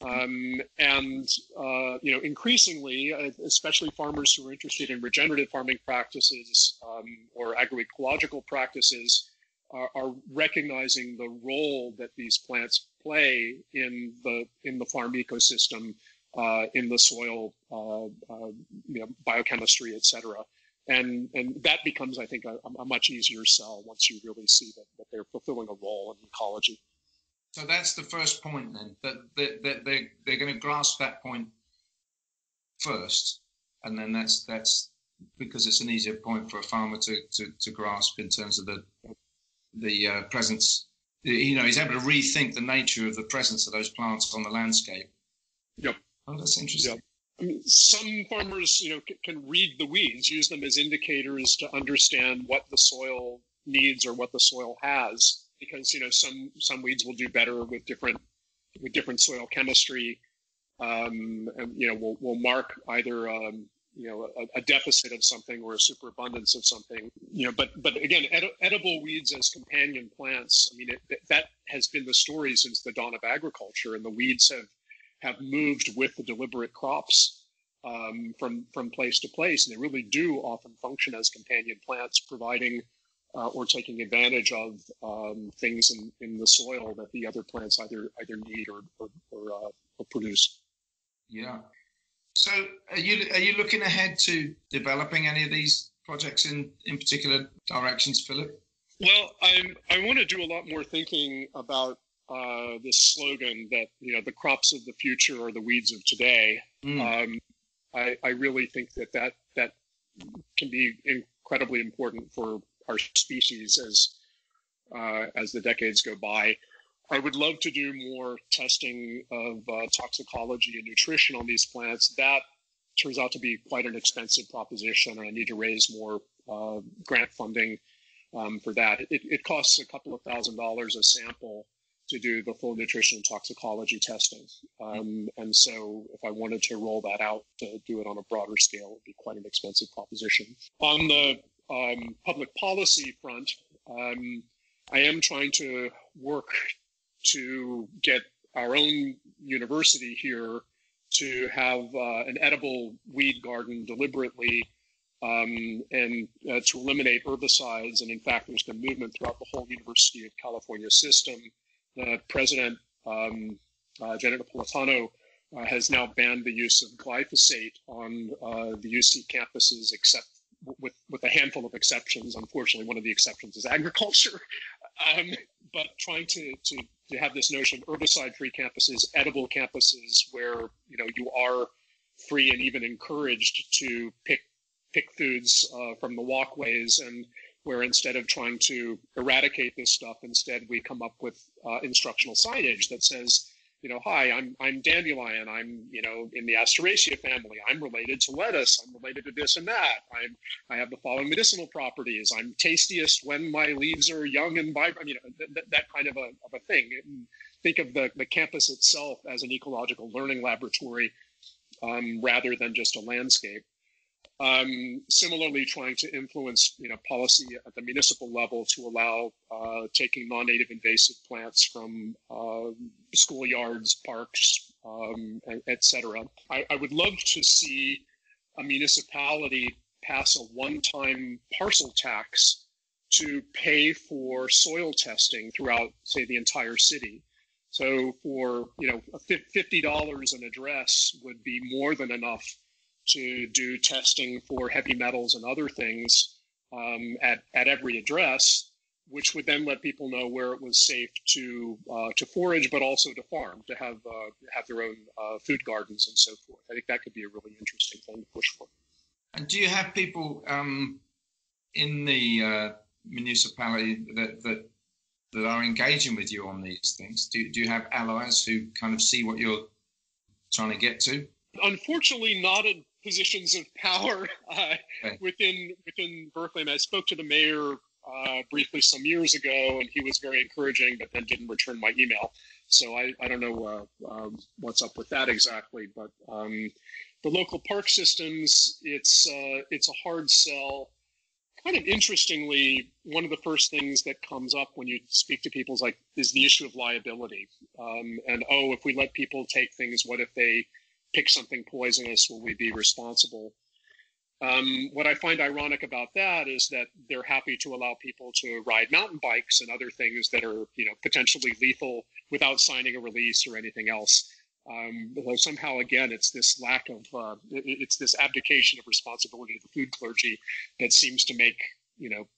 Um, and uh, you know, increasingly, uh, especially farmers who are interested in regenerative farming practices um, or agroecological practices, are, are, recognizing the role that these plants play in the in the farm ecosystem, uh, in the soil, uh, uh, you know, biochemistry, et cetera. And and that becomes, I think, a, a much easier sell once you really see that, that they're fulfilling a role in ecology. So that's the first point then, that, that, that they, they're going to grasp that point first. And then that's, that's because it's an easier point for a farmer to, to, to grasp in terms of the, the uh, presence. You know, he's able to rethink the nature of the presence of those plants on the landscape. Yep. Oh, that's interesting. Yep. I mean, some farmers, you know, can read the weeds, use them as indicators to understand what the soil needs or what the soil has because you know some some weeds will do better with different with different soil chemistry. Um, and, you know, will will mark either um, you know a, a, deficit of something or a superabundance of something. You know, but but again, ed- edible weeds as companion plants. I mean, it, that has been the story since the dawn of agriculture, and the weeds have have moved with the deliberate crops um, from from place to place, and they really do often function as companion plants, providing uh, or taking advantage of um, things in, in the soil that the other plants either either need or or, or, uh, or produce. Yeah. So are you are you looking ahead to developing any of these projects in in particular directions, Philip? Well, I'm I want to do a lot more thinking about uh, this slogan that you know the crops of the future are the weeds of today. Mm. Um, I, I really think that that that can be incredibly important for our species as uh, as the decades go by. I would love to do more testing of uh, toxicology and nutrition on these plants. That turns out to be quite an expensive proposition, and I need to raise more uh, grant funding um, for that. It, it, costs a couple of thousand dollars a sample to do the full nutrition and toxicology testing. Um, and so, if I wanted to roll that out to do it on a broader scale, it would be quite an expensive proposition. On the um, public policy front, um, I am trying to work to get our own university here to have uh, an edible weed garden deliberately um, and uh, to eliminate herbicides. And in fact, there's been movement throughout the whole University of California system. The president, um, uh, Janet Napolitano, uh, has now banned the use of glyphosate on uh, the UC campuses, except with, with a handful of exceptions. Unfortunately, one of the exceptions is agriculture. Um, but trying to, to, to have this notion of herbicide-free campuses, edible campuses, where you know you are free and even encouraged to pick pick foods uh, from the walkways and where instead of trying to eradicate this stuff, instead we come up with uh, instructional signage that says, you know, hi, I'm I'm dandelion. I'm you know in the Asteraceae family. I'm related to lettuce. I'm related to this and that. I'm I have the following medicinal properties. I'm tastiest when my leaves are young and vibrant. You know th- th- that kind of a of a thing. Think of the the campus itself as an ecological learning laboratory um, rather than just a landscape. Um, similarly, trying to influence you know policy at the municipal level to allow uh, taking non-native invasive plants from uh, schoolyards, parks, um, etc. I, I would love to see a municipality pass a one-time parcel tax to pay for soil testing throughout, say, the entire city. So for you know, fifty dollars an address would be more than enough to do testing for heavy metals and other things um, at, at every address, which would then let people know where it was safe to uh, to forage, but also to farm, to have uh, have their own uh, food gardens and so forth. I think that could be a really interesting thing to push for. And do you have people um, in the uh, municipality that, that that are engaging with you on these things? Do, do you have allies who kind of see what you're trying to get to? Unfortunately, not a positions of power uh, within within Berkeley. And I spoke to the mayor uh, briefly some years ago, and he was very encouraging, but then didn't return my email. So I, I don't know uh, um, what's up with that exactly. But um, the local park systems, it's uh, it's a hard sell. Kind of interestingly, one of the first things that comes up when you speak to people is like is the issue of liability. Um, and oh, if we let people take things, what if they pick something poisonous, will we be responsible? Um, what I find ironic about that is that they're happy to allow people to ride mountain bikes and other things that are, you know, potentially lethal without signing a release or anything else. Um, somehow, again, it's this lack of, uh, it's this abdication of responsibility to the food clergy that seems to make, you know,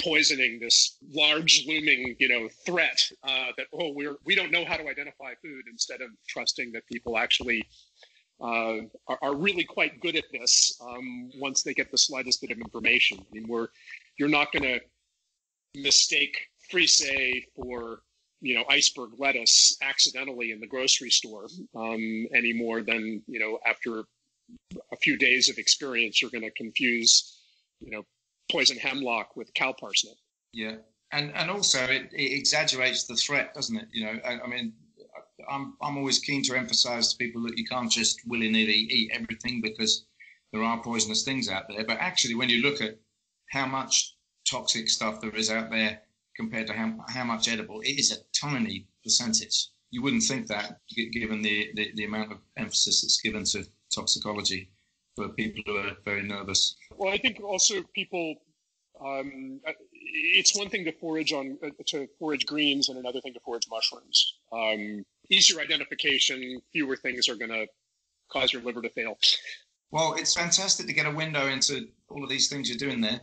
poisoning this large looming, you know, threat uh, that oh we're we don't know how to identify food instead of trusting that people actually uh, are, are, really quite good at this um, once they get the slightest bit of information. I mean, we're you're not going to mistake frisee for you know iceberg lettuce accidentally in the grocery store um, any more than you know after a few days of experience you're going to confuse you know poison hemlock with cow parsnip. Yeah, and and also it, it exaggerates the threat, doesn't it? You know, I, I mean, I'm I'm always keen to emphasise to people that you can't just willy nilly eat everything because there are poisonous things out there. But actually, when you look at how much toxic stuff there is out there compared to how, how much edible, it is a tiny percentage. You wouldn't think that given the, the, the amount of emphasis that's given to toxicology for people who are very nervous. Well, I think also people um, it's one thing to forage on uh, to forage greens and another thing to forage mushrooms. Um, easier identification, fewer things are going to cause your liver to fail. Well, it's fantastic to get a window into all of these things you're doing there,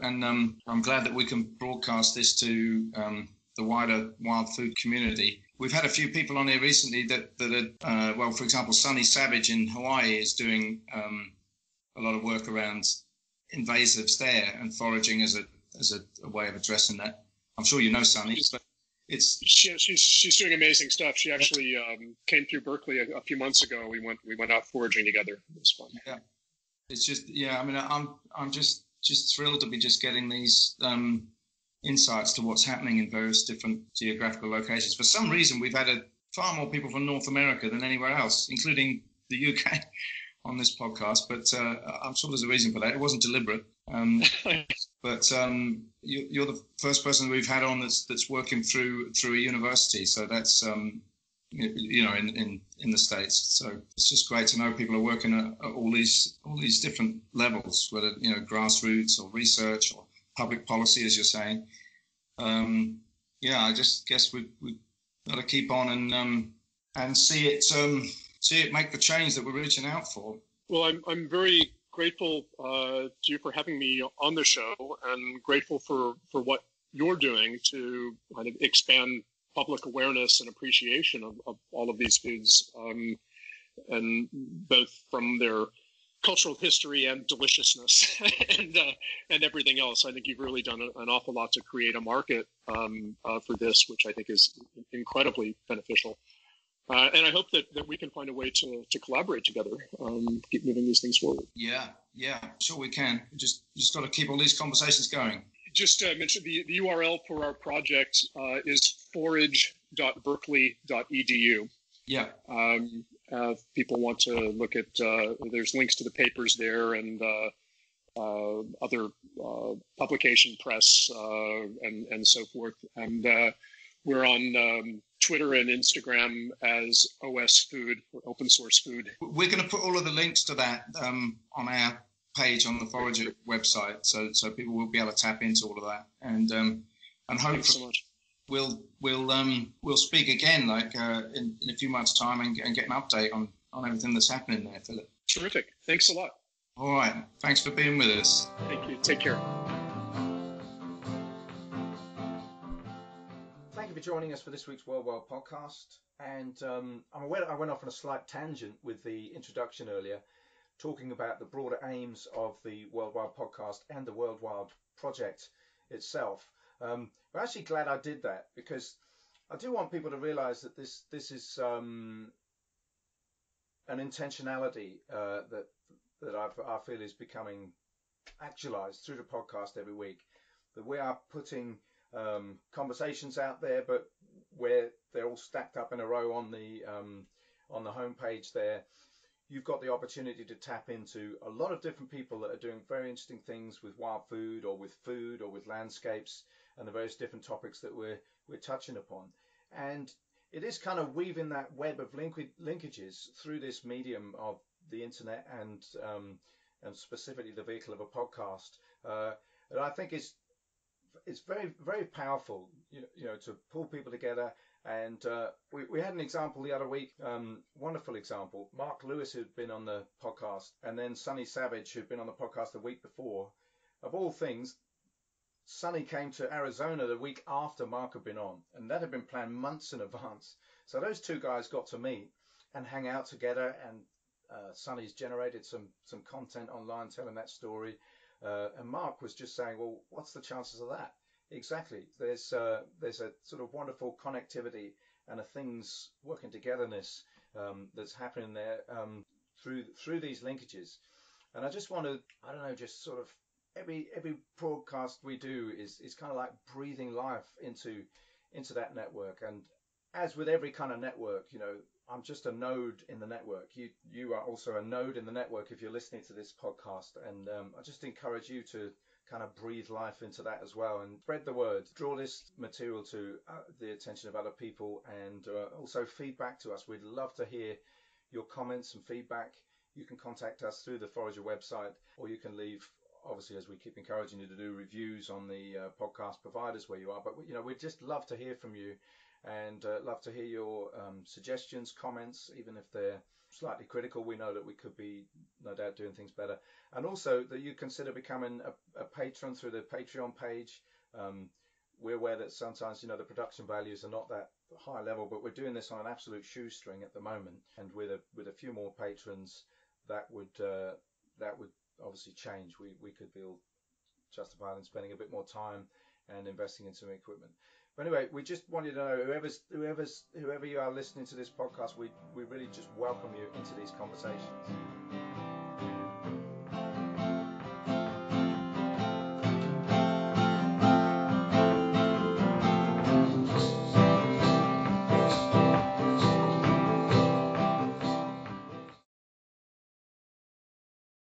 and um, I'm glad that we can broadcast this to um, the wider wild food community. We've had a few people on here recently that that are uh, well, for example, Sunny Savage in Hawaii is doing um, a lot of work around invasives there and foraging as a as a, a way of addressing that. I'm sure you know Sunny, but it's she, she's she's doing amazing stuff. She actually um, came through Berkeley a, a, few months ago. We went we went out foraging together. It was fun. Yeah, it's just yeah. I mean, I'm I'm just just thrilled to be just getting these um, insights to what's happening in various different geographical locations. For some reason, we've had a, far more people from North America than anywhere else, including the UK, on this podcast. But uh, I'm sure there's a reason for that. It wasn't deliberate. Um, but um, you, are the first person we've had on that's that's working through through a university, so that's um, you know, in, in, in the states. So it's just great to know people are working at, at all these all these different levels, whether you know grassroots or research or public policy, as you're saying. Um, yeah, I just guess we we got to keep on and um, and see it um, see it make the change that we're reaching out for. Well, I'm I'm very grateful uh, to you for having me on the show, and grateful for for what you're doing to kind of expand public awareness and appreciation of, of all of these foods, um, and both from their cultural history and deliciousness and uh, and everything else. I think you've really done an awful lot to create a market um, uh, for this, which I think is incredibly beneficial. Uh, and I hope that, that we can find a way to, to collaborate together, um, keep moving these things forward. Yeah, yeah, sure we can. just just got to keep all these conversations going just uh, mention the, the URL for our project uh, is forage.berkeley.edu. Yeah. Um, uh, people want to look at, uh, there's links to the papers there and uh, uh, other publication press and, and so forth. And we're on um, Twitter and Instagram as OS Food, or Open Source Food. We're going to put all of the links to that um, on our page on the Forager website, so so people will be able to tap into all of that, and um, and hopefully so we'll we'll um we'll speak again like uh, in, in a few months' time and, and get an update on on everything that's happening there, Philip. Terrific. Thanks a lot. All right. Thanks for being with us. Thank you. Take care. Joining us for this week's World Wild podcast. And um, I'm aware I went off on a slight tangent with the introduction earlier talking about the broader aims of the World Wild podcast and the World Wild project itself. Um, I'm actually glad I did that because I do want people to realise that this this is um, an intentionality uh, that that I've, i feel is becoming actualised through the podcast every week. That we are putting um, conversations out there, but where they're all stacked up in a row on the um, on the homepage there you've got the opportunity to tap into a lot of different people that are doing very interesting things with wild food or with food or with landscapes and the various different topics that we're we're touching upon. And it is kind of weaving that web of link- linkages through this medium of the internet and um, and specifically the vehicle of a podcast. Uh, and I think it's it's very very powerful, you you know, to pull people together and uh, we, we had an example the other week, um, wonderful example. Mark Lewis, who'd been on the podcast, and then Sunny Savage, who'd been on the podcast the week before. Of all things, Sunny came to Arizona the week after Mark had been on, and that had been planned months in advance. So those two guys got to meet and hang out together, and uh, Sunny's generated some some content online telling that story. Uh, and Mark was just saying, well, what's the chances of that? Exactly. There's uh, there's a sort of wonderful connectivity and a things working togetherness um, that's happening there um, through through these linkages. And I just want to I don't know just sort of every every broadcast we do is is kind of like breathing life into into that network. And as with every kind of network, you know, I'm just a node in the network. You you are also a node in the network if you're listening to this podcast. And um, I just encourage you to kind of breathe life into that as well and spread the word. Draw this material to uh, the attention of other people and uh, also feedback to us. We'd love to hear your comments and feedback. You can contact us through the Forager website or you can leave obviously as we keep encouraging you to do reviews on the uh, podcast providers where you are but you know we'd just love to hear from you and uh, love to hear your um, suggestions comments even if they're slightly critical. We know that we could be, no doubt, doing things better. And also that you consider becoming a, a patron through the Patreon page. Um, we're aware that sometimes, you know, the production values are not that high level, but we're doing this on an absolute shoestring at the moment. And with a with a few more patrons, that would uh, that would obviously change. We we could feel justified in spending a bit more time and investing in some equipment. But anyway, we just wanted to know whoever's whoever's whoever you are listening to this podcast, we we really just welcome you into these conversations.